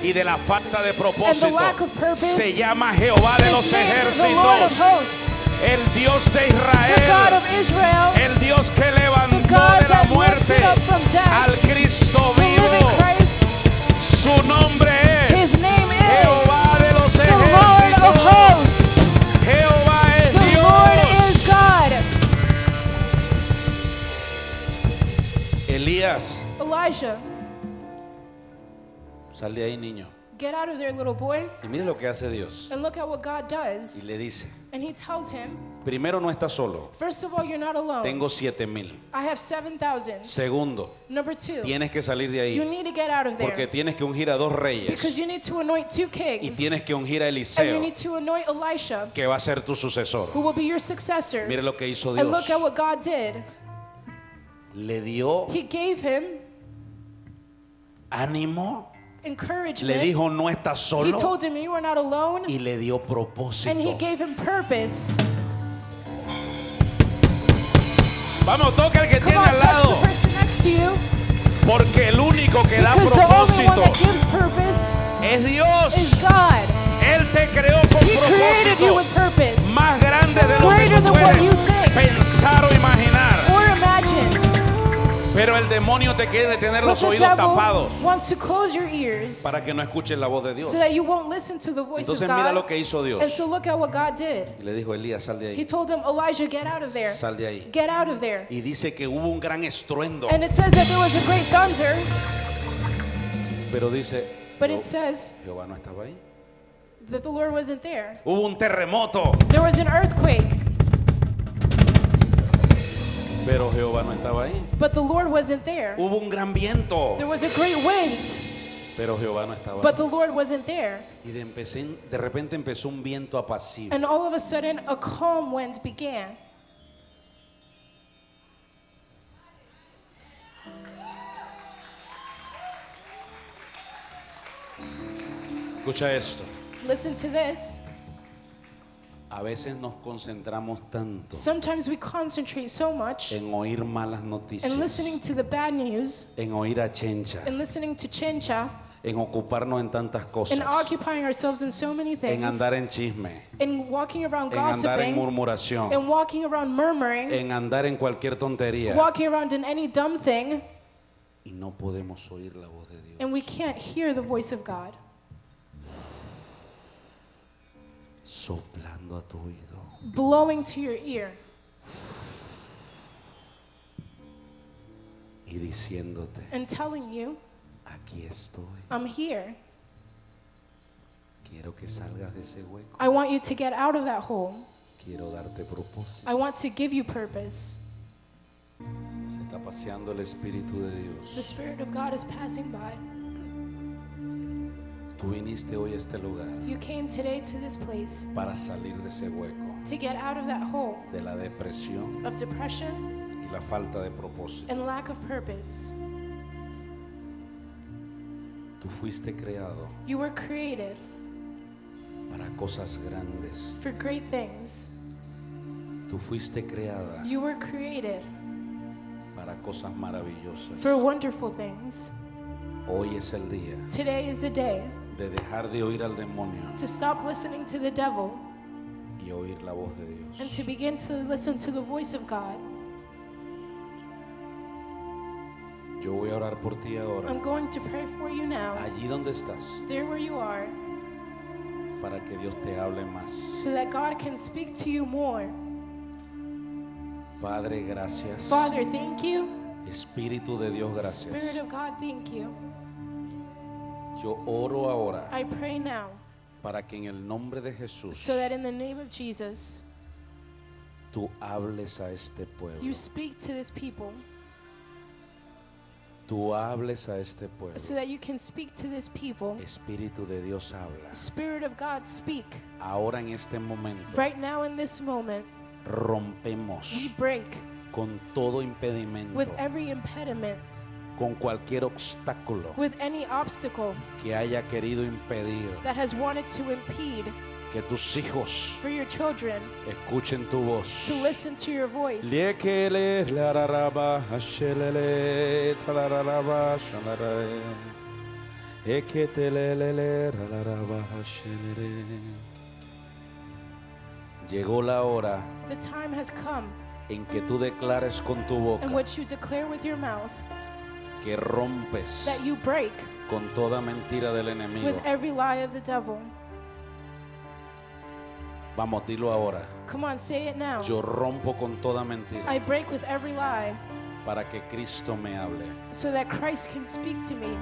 y de la falta de and propósito the lack of purpose se llama Jehová de los ejércitos, el Dios de Israel, Israel, el Dios que levantó de la muerte death al Cristo vivo. Su nombre es Elijah, sal de ahí, niño. get out of there, little boy, Y mire lo que hace Dios. and look at what God Y does. le dice, And he tells him, primero no estás solo, first of all, you're not alone. tengo siete mil. I have 7,000. Segundo, Number two, tienes que salir de you ahí need to get out of porque there tienes que ungir a dos because reyes you need to anoint two y kings. tienes que ungir a And you Eliseo need to anoint Elisha, que va a ser tu sucesor. who will be your successor. Mire lo que hizo And look Dios. at what God did. Le dio He gave him ánimo, le dijo no estás He solo told him you are not alone. y le dio And he propósito. gave him purpose. Vamos, toca el que Come tiene on, al lado, porque el único que da Because propósito es Dios. Él te creó con He propósito más grande de lo que tú puedes pensar o imaginar. Or imagine. demonio te quiere tener los oídos tapados wants to close your ears para que no escuches la voz de Dios. so that you won't listen to the voice Entonces of mira God. lo que hizo Dios. And so look at what God did. Y le dijo, Elías, sal de He ahí. told him, Elijah, get out of there. Sal de ahí. Get out of there. Y dice que hubo un gran estruendo. And it says that there was a great thunder, Pero dice, but "No, it says Jehová no estaba ahí. that the Lord wasn't there. Hubo un terremoto, There was an earthquake, pero Jehová no estaba ahí. but the Lord wasn't there. Hubo un gran viento, There was a great wind, pero Jehová no estaba but ahí. the Lord wasn't there. Y de, empecé- de repente empezó un viento apacible. And all of a sudden, a calm wind began. Escucha esto. Listen to this. A veces nos concentramos tanto Sometimes we concentrate so much en oír malas in noticias, listening to the bad news, en oír a chencha, in listening to chencha, en ocuparnos en tantas cosas, in occupying ourselves in so many en things, andar en chisme, in walking around en andar en gossiping, murmuración, in walking around murmuring, en andar en cualquier tontería. walking around in any dumb thing, Y no podemos oír la voz de Dios. and we can't hear the voice of God Soplando a tu oído. blowing to your ear y diciéndote, and telling you, aquí estoy. I'm here. Quiero que salgas de ese hueco. I want you to get out of that hole. Quiero darte propósito. I want to give you purpose. Se está paseando el Espíritu de The Dios. Spirit of God is passing by. Tú viniste hoy a este lugar You came today to this place para salir de ese hueco, to get out of that hole de la depresión of depression y la falta de propósito. and lack of purpose. Tú fuiste creado You were created para cosas grandes. for great things. Tú fuiste creada You were created para cosas maravillosas. for wonderful things. Hoy es el día Today is the day de dejar de oír al demonio to stop listening to the devil y oír la voz de and Dios. to begin to listen to the voice of God. Yo voy a orar por ti ahora, I'm going to pray for you now, allí donde estás, there where you are, para que Dios te hable más. so that God can speak to you more. Padre, gracias. Father, thank you. Espíritu de Dios, Spirit gracias. of God, thank you. Yo oro ahora I pray now para que en el nombre de Jesús so that in the name of Jesus, tú hables a este pueblo. you speak to this people, Tú hables a este pueblo. so that you can speak to this people. Espíritu de Dios habla. Spirit of God, speak. Ahora en este momento Right now, in this moment, we break con todo impedimento, with every impediment, con cualquier obstáculo with any obstacle que haya querido impedir that has wanted to impede que tus hijos for your children escuchen tu voz. to listen to your voice. Llegó la hora The time has come en que tú declares con tu boca in which you declare with your mouth que rompes that you break con toda mentira del enemigo. with every lie of the devil. Vamos, dilo ahora. Come on, say it now. Yo rompo con toda mentira I break with every lie para que Cristo me hable. so that Christ can speak to me.